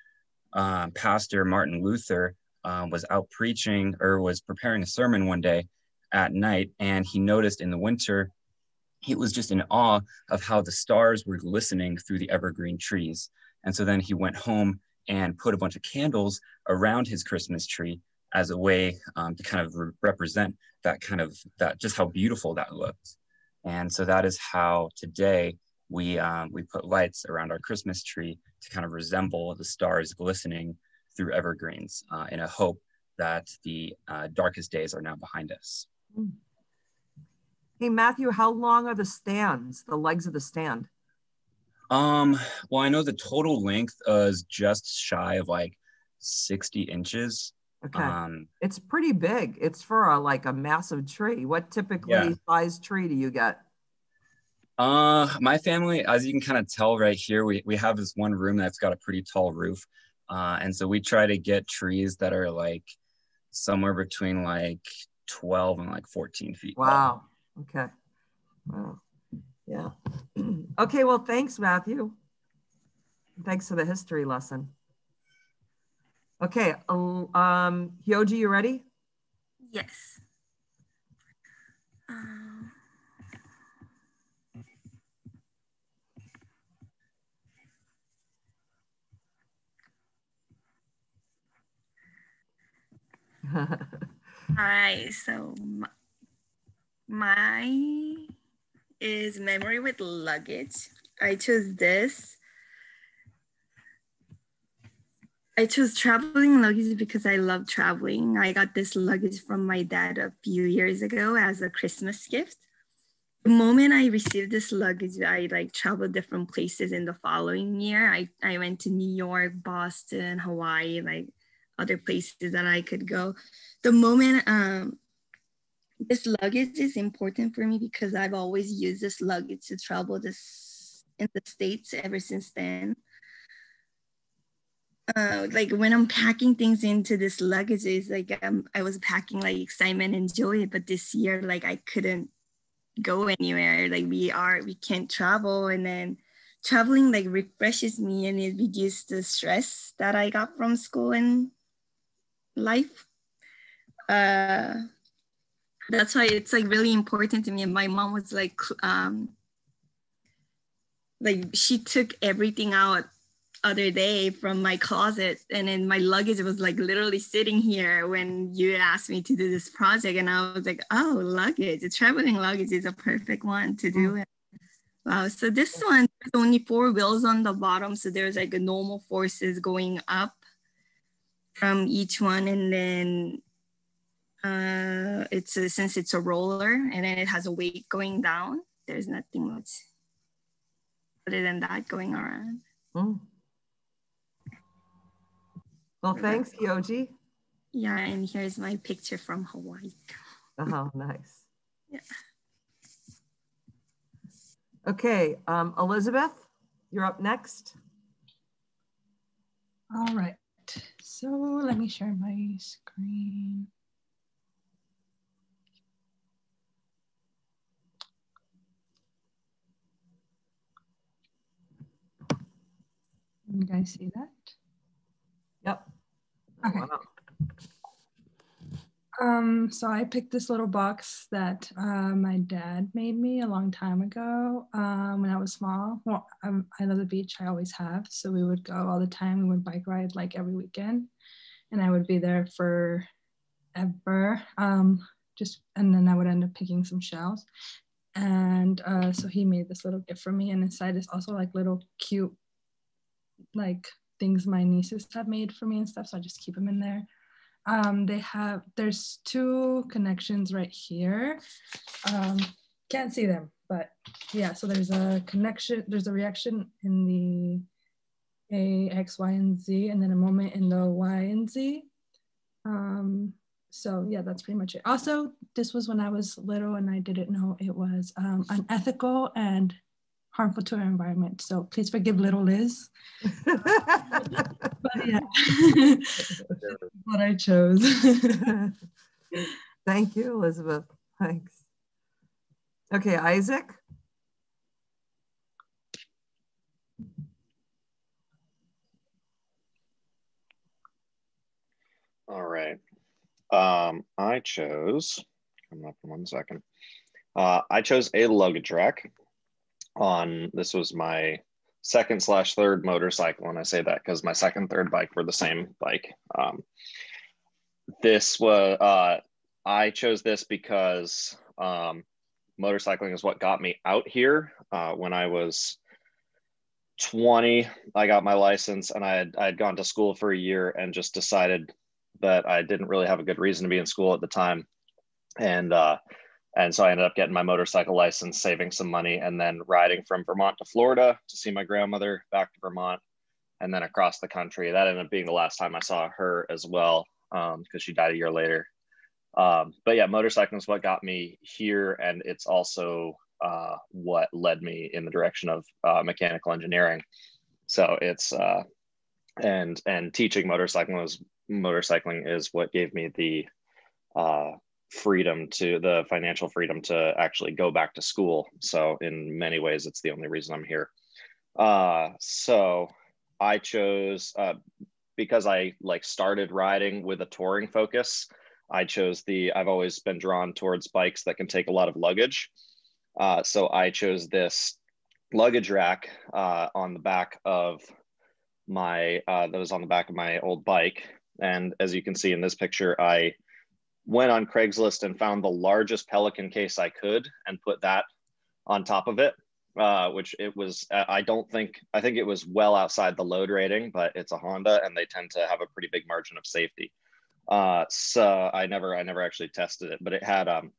um, pastor, Martin Luther, uh, was out preaching or was preparing a sermon one day at night, and he noticed in the winter, he was just in awe of how the stars were glistening through the evergreen trees. And so then he went home and put a bunch of candles around his Christmas tree as a way um, to kind of re- represent that kind of that just how beautiful that looked and so that is how today we um, we put lights around our Christmas tree to kind of resemble the stars glistening through evergreens uh, in a hope that the uh, darkest days are now behind us. Hey, Matthew, how long are the stands, the legs of the stand? Um, well, I know the total length uh, is just shy of like 60 inches. Okay. Um, it's pretty big. It's for a, like a massive tree. What typically Yeah. size tree do you get? Uh, my family, as you can kind of tell right here, we, we have this one room that's got a pretty tall roof. Uh, and so we try to get trees that are like somewhere between like 12 and like 14 feet. tall. Wow. Okay. Wow. Yeah. okay. Well, thanks, Matthew. Thanks for the history lesson. Okay. Um, Hyoji, you ready? Yes. Um, all right. So my, my is memory with luggage. I chose this. I chose traveling luggage because I love traveling. I got this luggage from my dad a few years ago as a Christmas gift. The moment I received this luggage, I like traveled different places in the following year. I, I went to New York, Boston, Hawaii, like other places that I could go. The moment um, this luggage is important for me because I've always used this luggage to travel this in the States ever since then uh, like when I'm packing things into this luggage, it's like um, I was packing like excitement and joy, but this year like I couldn't go anywhere. Like we are, we can't travel, and then traveling like refreshes me and it reduces the stress that I got from school and life. Uh, that's why it's like really important to me. And my mom was like, um, like she took everything out other day from my closet and then my luggage was like literally sitting here when you asked me to do this project and i was like oh luggage. The traveling luggage is a perfect one to do it. Wow. So this one there's only four wheels on the bottom so there's like a normal forces going up from each one and then uh it's a, since it's a roller and then it has a weight going down there's nothing much other than that going around. Mm. Well, thanks, Hyoji. Yeah, and here's my picture from Hawaii. Oh, nice. Yeah. Okay, um, Elizabeth, you're up next. All right. So let me share my screen. Can you guys see that? Yep. Okay. Um, so I picked this little box that uh, my dad made me a long time ago um, when I was small. Well, I'm, I love the beach. I always have. So we would go all the time. We would bike ride like every weekend, and I would be there for ever. Um, just and then I would end up picking some shells. And uh, so he made this little gift for me, and inside is also like little cute, like things my nieces have made for me and stuff. So I just keep them in there. Um, they have there's two connections right here. Um, can't see them, but yeah. So there's a connection. There's a reaction in the a x y and z, and then a moment in the y and z. Um, so yeah, that's pretty much it. Also, this was when I was little and I didn't know it was um, unethical and harmful to our environment. So please forgive little Liz. but yeah, what I chose. Thank you, Elizabeth. Thanks. Okay, Isaac. All right. Um, I chose, coming up in one second. Uh, I chose a luggage rack on, this was my second slash third motorcycle. And I say that because my second, third bike were the same bike. Um, this was, uh, I chose this because um, motorcycling is what got me out here. Uh, when I was 20, I got my license and I had, I had gone to school for a year and just decided that I didn't really have a good reason to be in school at the time. And, uh, and so I ended up getting my motorcycle license, saving some money, and then riding from Vermont to Florida to see my grandmother, back to Vermont, and then across the country. That ended up being the last time I saw her as well, because um, she died a year later. Um, but yeah, motorcycling is what got me here, and it's also uh, what led me in the direction of uh, mechanical engineering. So it's uh, and and teaching motorcycling was motorcycling is what gave me the uh, freedom to the financial freedom to actually go back to school. So in many ways, it's the only reason I'm here. Uh, so I chose uh, because I like started riding with a touring focus. I chose the, I've always been drawn towards bikes that can take a lot of luggage. Uh, so I chose this luggage rack uh, on the back of my, uh, that was on the back of my old bike. And as you can see in this picture, I went on Craigslist and found the largest Pelican case I could and put that on top of it. Uh, which it was, I don't think, I think it was well outside the load rating, but it's a Honda and they tend to have a pretty big margin of safety. Uh, so I never, I never actually tested it, but it had, um,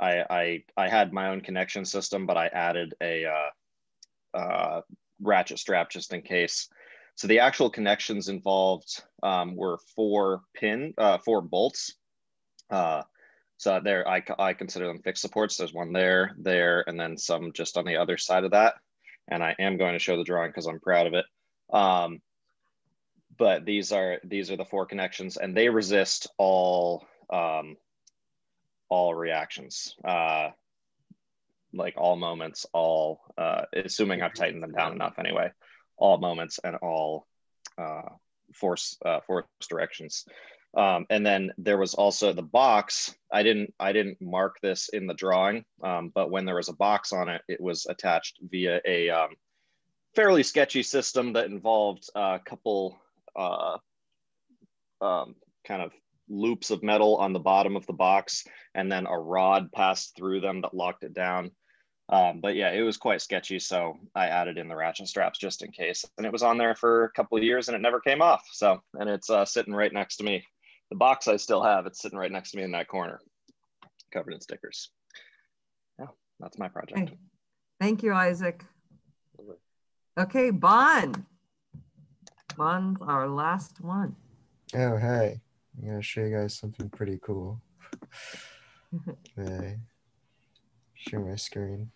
I, I, I had my own connection system, but I added a uh, uh, ratchet strap just in case. So the actual connections involved um, were four pin, uh, four bolts. Uh, so there, I, I consider them fixed supports. There's one there, there, and then some just on the other side of that. And I am going to show the drawing because I'm proud of it. Um, but these are these are the four connections and they resist all um, all reactions uh, like all moments all uh, assuming i've tightened them down enough anyway all moments and all uh, force uh, force directions um, and then there was also the box i didn't i didn't mark this in the drawing um, but when there was a box on it it was attached via a um, fairly sketchy system that involved a couple uh, um, kind of loops of metal on the bottom of the box and then a rod passed through them that locked it down. Um, but yeah, it was quite sketchy. So I added in the ratchet straps just in case. And it was on there for a couple of years and it never came off. So, and it's uh, sitting right next to me. The box I still have, it's sitting right next to me in that corner, covered in stickers. Yeah, that's my project. Thank you, Isaac. Okay, Bon. Bon's our last one. Oh, hey. I'm going to show you guys something pretty cool. okay. Share my screen.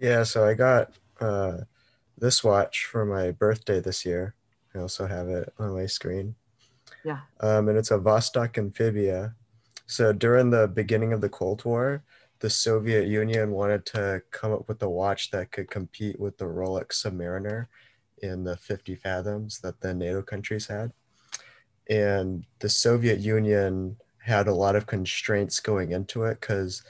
Yeah, so I got uh, this watch for my birthday this year. I also have it on my screen. Yeah. Um, and it's a Vostok Amphibia. So during the beginning of the Cold War, the Soviet Union wanted to come up with a watch that could compete with the Rolex Submariner in the 50 fathoms that the NATO countries had. And the Soviet Union had a lot of constraints going into it because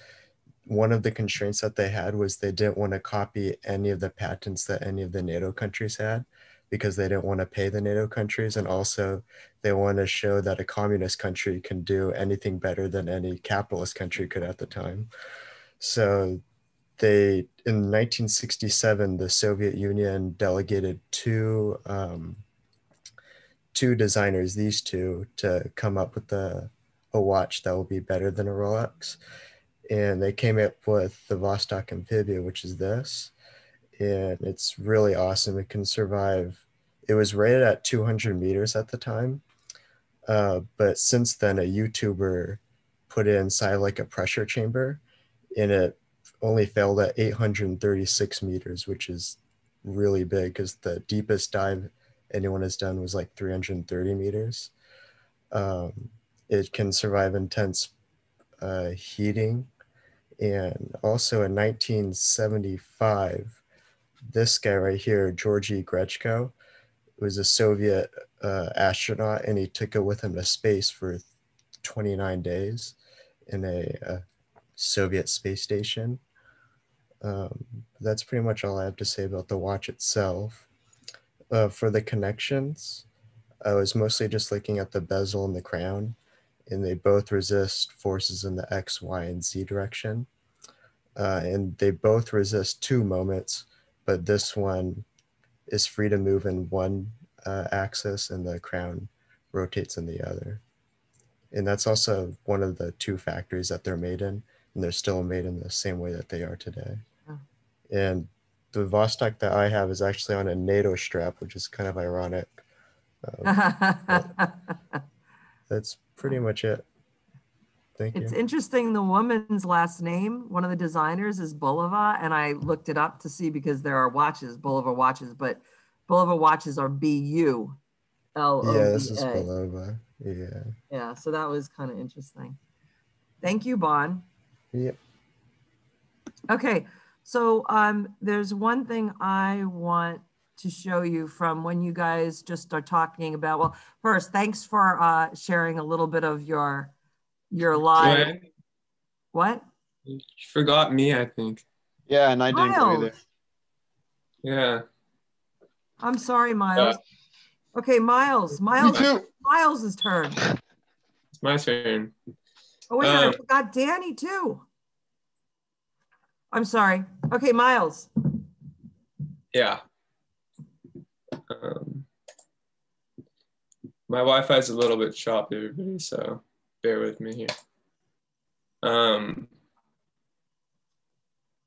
one of the constraints that they had was they didn't want to copy any of the patents that any of the NATO countries had because they didn't want to pay the NATO countries. And also, they want to show that a communist country can do anything better than any capitalist country could at the time. So, they in 1967 the soviet union delegated two um, two designers these two to come up with a, a watch that will be better than a rolex and they came up with the vostok amphibia which is this and it's really awesome it can survive it was rated at 200 meters at the time uh, but since then a youtuber put it inside like a pressure chamber and it only failed at 836 meters, which is really big because the deepest dive anyone has done was like 330 meters. Um, it can survive intense uh, heating. And also in 1975, this guy right here, Georgy Grechko, was a Soviet uh, astronaut and he took it with him to space for 29 days in a, a Soviet space station. Um, that's pretty much all I have to say about the watch itself. Uh, for the connections, I was mostly just looking at the bezel and the crown, and they both resist forces in the X, Y, and Z direction. uh, and they both resist two moments, but this one is free to move in one uh, axis and the crown rotates in the other. And that's also one of the two factories that they're made in, and they're still made in the same way that they are today. Oh. And the Vostok that I have is actually on a NATO strap, which is kind of ironic. Um, that's pretty much it. Thank you. It's interesting. The woman's last name, one of the designers is Bulova, and I looked it up to see because there are watches, Bulova watches, but Bulova watches are B U L O V A. Yeah, this is Bulova. Yeah. Yeah, so that was kind of interesting. Thank you, Bon. Yep. Okay, so um, there's one thing I want to show you from when you guys just are talking about. Well, first, thanks for uh, sharing a little bit of your your live. Jo-Ann, What? You forgot me, I think. Yeah, and I didn't go either. Yeah. I'm sorry, Miles. Okay, Miles. Miles. too. Miles's turn. It's my turn. Oh wait, I Um, forgot Danny too. I'm sorry. Okay, Miles. Yeah. Um, my Wi-Fi is a little bit choppy, everybody, so bear with me here. Um,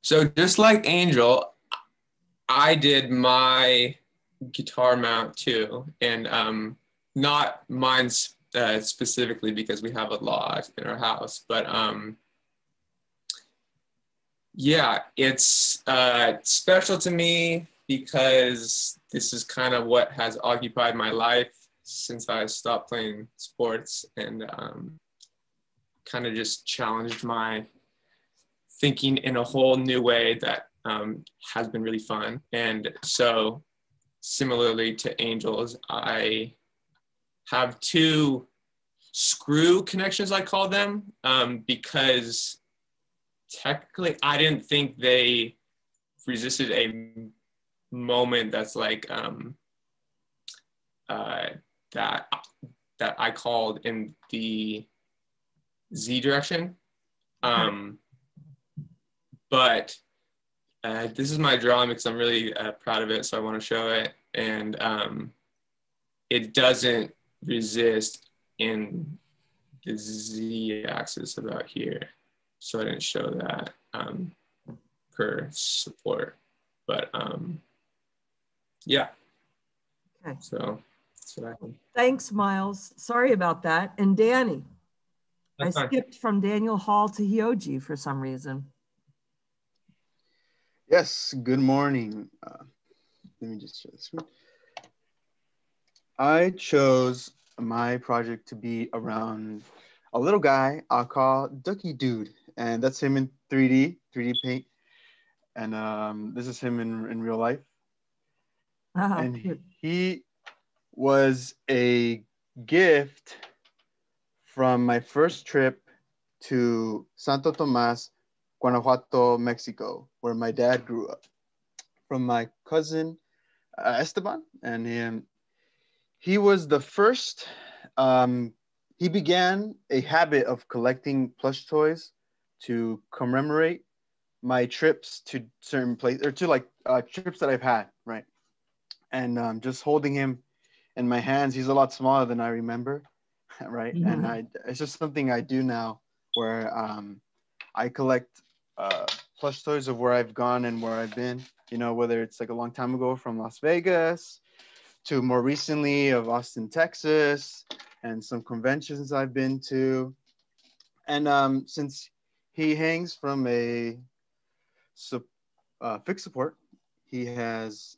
so just like Angel, I did my guitar mount too, and um, not mine uh, specifically because we have a lot in our house, but um, yeah, it's uh, special to me because this is kind of what has occupied my life since I stopped playing sports and um, kind of just challenged my thinking in a whole new way that um, has been really fun. And so, similarly to Angels, I have two screw connections, I call them, um, because technically I didn't think they resisted a moment that's like um, uh, that that I called in the Z direction. Um, but uh, this is my drawing because I'm really uh, proud of it, so I want to show it. And um, it doesn't resist in the Z axis about here. So I didn't show that um, per support. But um, yeah. Okay. So that's what I can. Thanks, Miles. Sorry about that. And Danny. I That's skipped from Daniel Hall to Hyoji for some reason. Yes, good morning. Uh, let me just share the screen. I chose my project to be around a little guy I'll call Ducky Dude, and that's him in 3D, 3D paint. And um, this is him in, in real life. Ah, and cute. he was a gift from my first trip to Santo Tomas, Guanajuato, Mexico, where my dad grew up, from my cousin uh, Esteban. And him, he was the first, um, he began a habit of collecting plush toys to commemorate my trips to certain places or to like uh, trips that I've had, right? And um, just holding him in my hands, he's a lot smaller than I remember, right? And Mhm. I, it's just something I do now where um, I collect uh, plush toys of where I've gone and where I've been, you know, whether it's like a long time ago from Las Vegas to more recently of Austin, Texas, and some conventions I've been to. And um, since he hangs from a sup- uh, fixed support, he has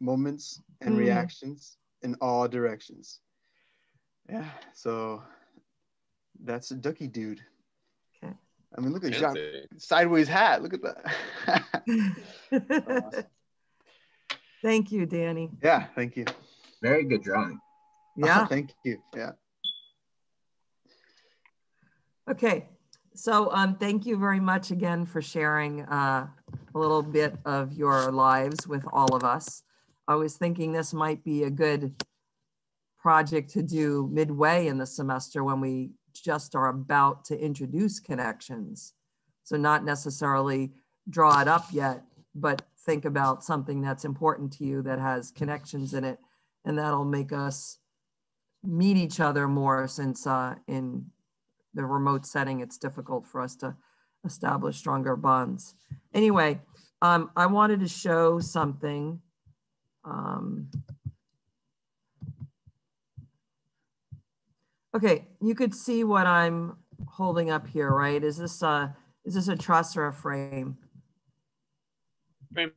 moments and Mm. reactions in all directions. Yeah, so that's a ducky dude. Okay. I mean, look at Fancy. Jacques sideways hat. Look at that. Thank you, Danny. yeah, thank you. Very good drawing. Yeah. thank you. Yeah. Okay, so um, thank you very much again for sharing uh, a little bit of your lives with all of us. I was thinking this might be a good project to do midway in the semester when we just are about to introduce connections. So not necessarily draw it up yet, but think about something that's important to you that has connections in it. And that'll make us meet each other more since uh, in the remote setting, it's difficult for us to establish stronger bonds. Anyway, um, I wanted to show something. Um, okay, you could see what I'm holding up here, right? Is this a, is this a truss or a frame? Frame.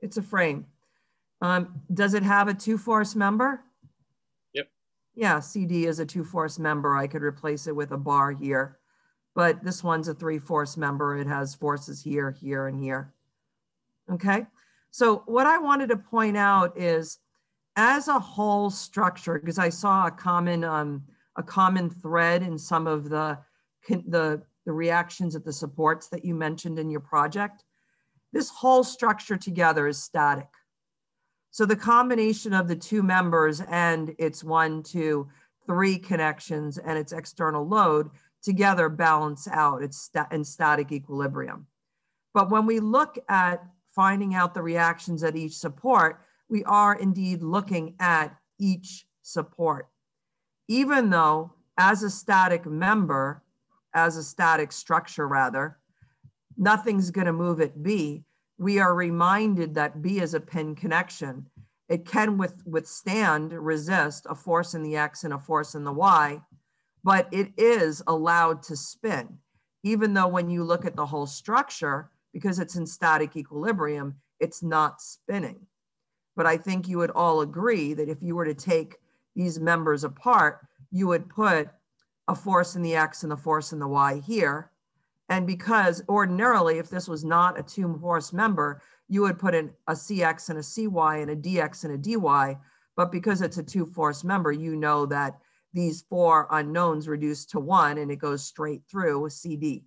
It's a frame. Um, does it have a two force member? Yep. Yeah, CD is a two force member. I could replace it with a bar here, but this one's a three force member. It has forces here, here, and here. Okay. So what I wanted to point out is as a whole structure, because I saw a common, um, a common thread in some of the, the, the reactions at the supports that you mentioned in your project. This whole structure together is static. So the combination of the two members and its one, two, three connections and its external load together balance out. It's in static equilibrium. But when we look at finding out the reactions at each support, we are indeed looking at each support. Even though as a static member, as a static structure rather, nothing's gonna move at B, we are reminded that B is a pin connection. It can with, withstand, resist a force in the X and a force in the Y, but it is allowed to spin. Even though when you look at the whole structure, because it's in static equilibrium, it's not spinning. But I think you would all agree that if you were to take these members apart, you would put a force in the X and the force in the Y here, and because ordinarily, if this was not a two force member, you would put in a CX and a CY and a DX and a DY. But because it's a two force member, you know that these four unknowns reduce to one and it goes straight through a CD.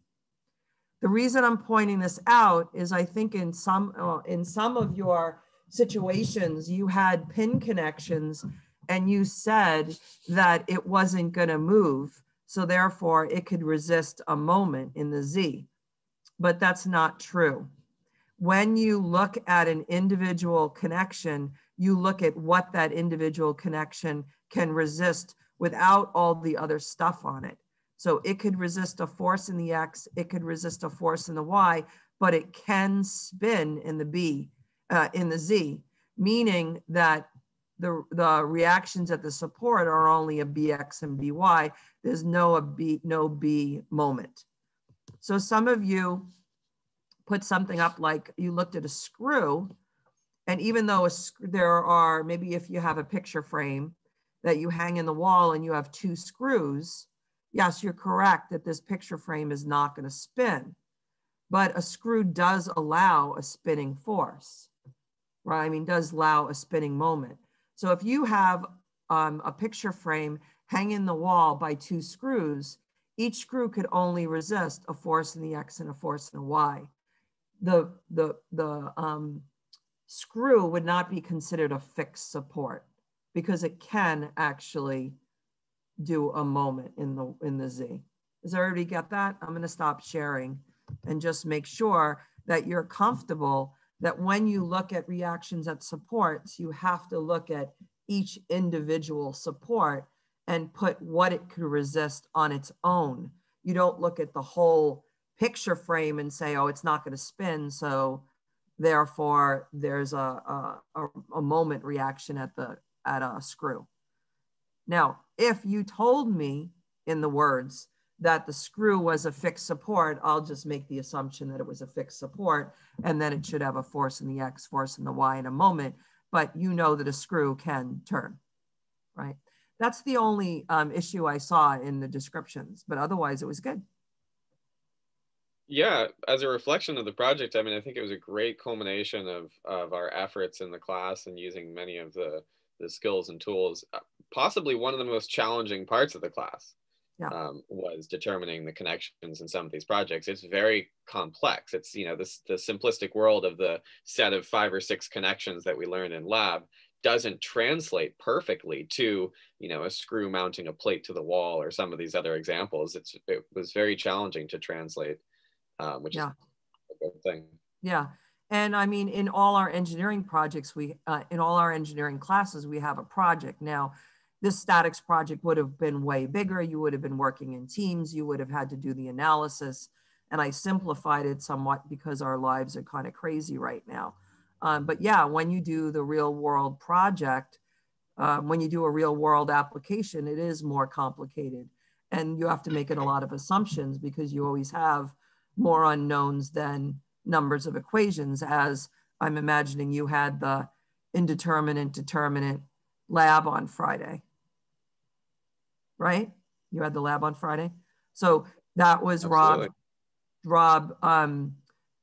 The reason I'm pointing this out is I think in some, uh, in some of your situations, you had pin connections and you said that it wasn't going to move so therefore, it could resist a moment in the Z. But that's not true. When you look at an individual connection, you look at what that individual connection can resist without all the other stuff on it. So it could resist a force in the X, it could resist a force in the Y, but it can spin in the B, uh, in the Z, meaning that the, the reactions at the support are only a BX and BY. There's no a B, no B moment. So some of you put something up like you looked at a screw and even though a, there are, maybe if you have a picture frame that you hang in the wall and you have two screws, yes, you're correct that this picture frame is not gonna spin, but a screw does allow a spinning force, right? I mean, does allow a spinning moment. So if you have um, a picture frame hang in the wall by two screws, each screw could only resist a force in the X and a force in the Y. The, the, the um, screw would not be considered a fixed support because it can actually do a moment in the, in the Z. Does everybody get that? I'm gonna stop sharing and just make sure that you're comfortable that when you look at reactions at supports, you have to look at each individual support and put what it could resist on its own. You don't look at the whole picture frame and say, oh, it's not going to spin. So therefore there's a, a, a, moment reaction at the at a screw. Now, if you told me in the words that the screw was a fixed support, I'll just make the assumption that it was a fixed support and then it should have a force in the X, force in the Y in a moment, but you know that a screw can turn, right? That's the only um, issue I saw in the descriptions, but otherwise it was good. Yeah, as a reflection of the project, I mean, I think it was a great culmination of, of our efforts in the class and using many of the, the skills and tools, uh, possibly one of the most challenging parts of the class yeah. um, was determining the connections in some of these projects. It's very complex. It's you know this the simplistic world of the set of five or six connections that we learn in lab doesn't translate perfectly to you know a screw mounting a plate to the wall or some of these other examples. It's it was very challenging to translate um, which Yeah. is a good thing. Yeah. And I mean, in all our engineering projects, we, uh, in all our engineering classes, we have a project. Now, this statics project would have been way bigger. You would have been working in teams. You would have had to do the analysis. And I simplified it somewhat because our lives are kind of crazy right now. Um, but yeah, when you do the real world project, um, when you do a real world application, it is more complicated. And you have to make it a lot of assumptions because you always have more unknowns than numbers of equations, as I'm imagining you had the indeterminate determinate lab on Friday. Right? You had the lab on Friday. So that was Rob, Absolutely. Rob um,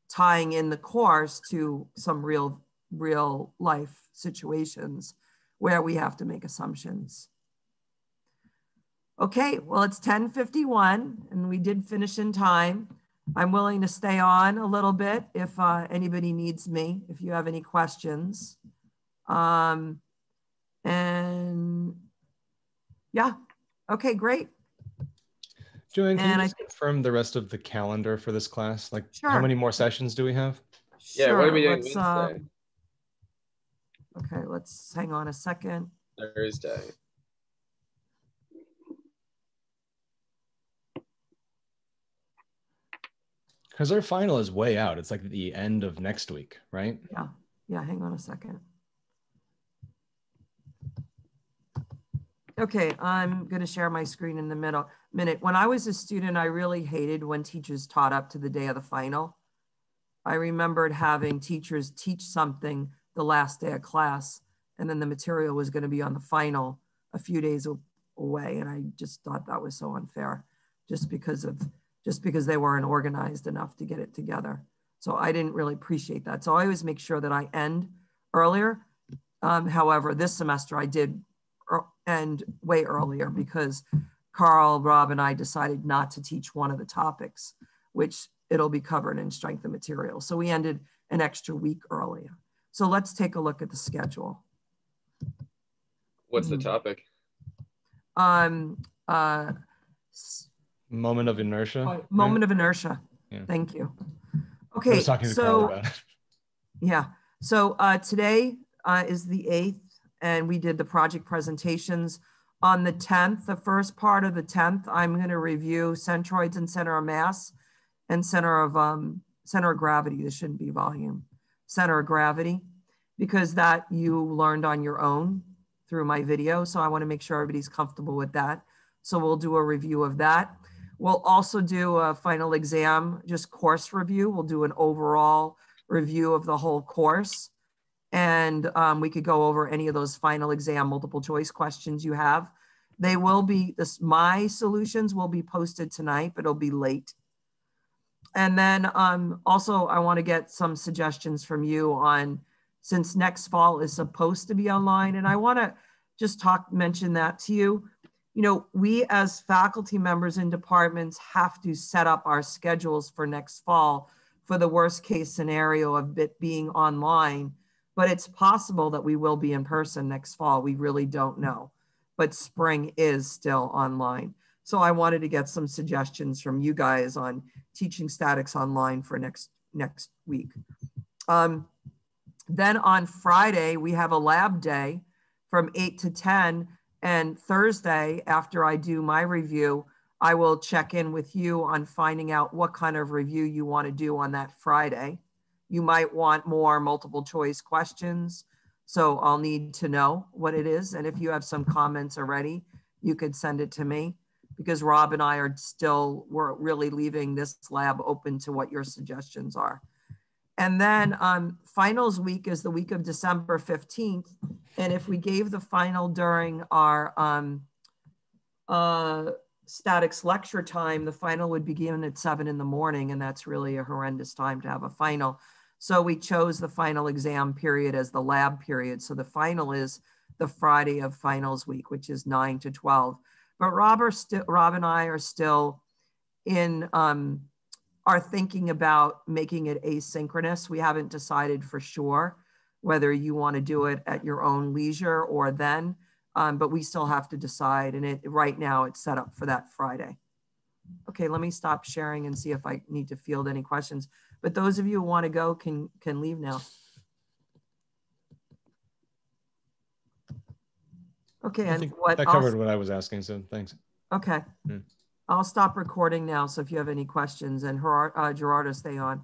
tying in the course to some real, real life situations where we have to make assumptions. Okay, well, it's 1051 and we did finish in time. I'm willing to stay on a little bit if uh, anybody needs me, if you have any questions. Um, and yeah, okay, great. Jo-Ann, can And I you just confirm the rest of the calendar for this class? Like, how many more sessions do we have? Yeah, what are we doing let's, uh, Okay, let's hang on a second. Thursday. Because our final is way out. It's like the end of next week, right? Yeah, yeah, hang on a second. Okay, I'm going to share my screen in the middle minute. When I was a student, I really hated when teachers taught up to the day of the final. I remembered having teachers teach something the last day of class, and then the material was going to be on the final a few days away, and I just thought that was so unfair, just because of just because they weren't organized enough to get it together. So I didn't really appreciate that. So I always make sure that I end earlier. Um, however, this semester I did end way earlier because Carl, Rob, and I decided not to teach one of the topics, which it'll be covered in strength of material. So we ended an extra week earlier. So let's take a look at the schedule. What's the Hmm. topic? Um, uh, Moment of inertia. right? moment of inertia. Yeah. Thank you. I Okay, was talking to so Carl about it. Yeah. So uh, today uh, is the 8th, and we did the project presentations. On the 10th, the first part of the 10th, I'm going to review centroids and center of mass and center of um, center of gravity. This shouldn't be volume. Center of gravity, because that you learned on your own through my video. So I want to make sure everybody's comfortable with that. So we'll do a review of that. We'll also do a final exam, just course review. We'll do an overall review of the whole course. And um, we could go over any of those final exam multiple choice questions you have. They will be, this, my solutions will be posted tonight, but it'll be late. And then um, also I wanna get some suggestions from you on, since next fall is supposed to be online, and I wanna just talk, mention that to you. You know, we as faculty members in departments have to set up our schedules for next fall for the worst case scenario of it being online. But it's possible that we will be in person next fall. We really don't know. But spring is still online. So I wanted to get some suggestions from you guys on teaching statics online for next next week. Um, then on Friday, we have a lab day from 8 to 10. And Thursday, after I do my review, I will check in with you on finding out what kind of review you want to do on that Friday. You might want more multiple choice questions. So I'll need to know what it is. And if you have some comments already, you could send it to me because Rob and I are still, we're really leaving this lab open to what your suggestions are. And then um, finals week is the week of December 15th. And if we gave the final during our um, uh, statics lecture time, the final would begin at seven in the morning. And that's really a horrendous time to have a final. So we chose the final exam period as the lab period. So the final is the Friday of finals week, which is nine to 12. But Rob, are still, Rob and I are still in, um, are thinking about making it asynchronous. We haven't decided for sure whether you want to do it at your own leisure or then, um, but we still have to decide. And it right now it's set up for that Friday. Okay, let me stop sharing and see if I need to field any questions. But those of you who want to go can can leave now. Okay, I and think what that I'll- covered what I was asking. So thanks. Okay. Hmm. I'll stop recording now. So if you have any questions and Gerard, uh, Gerardo, stay on.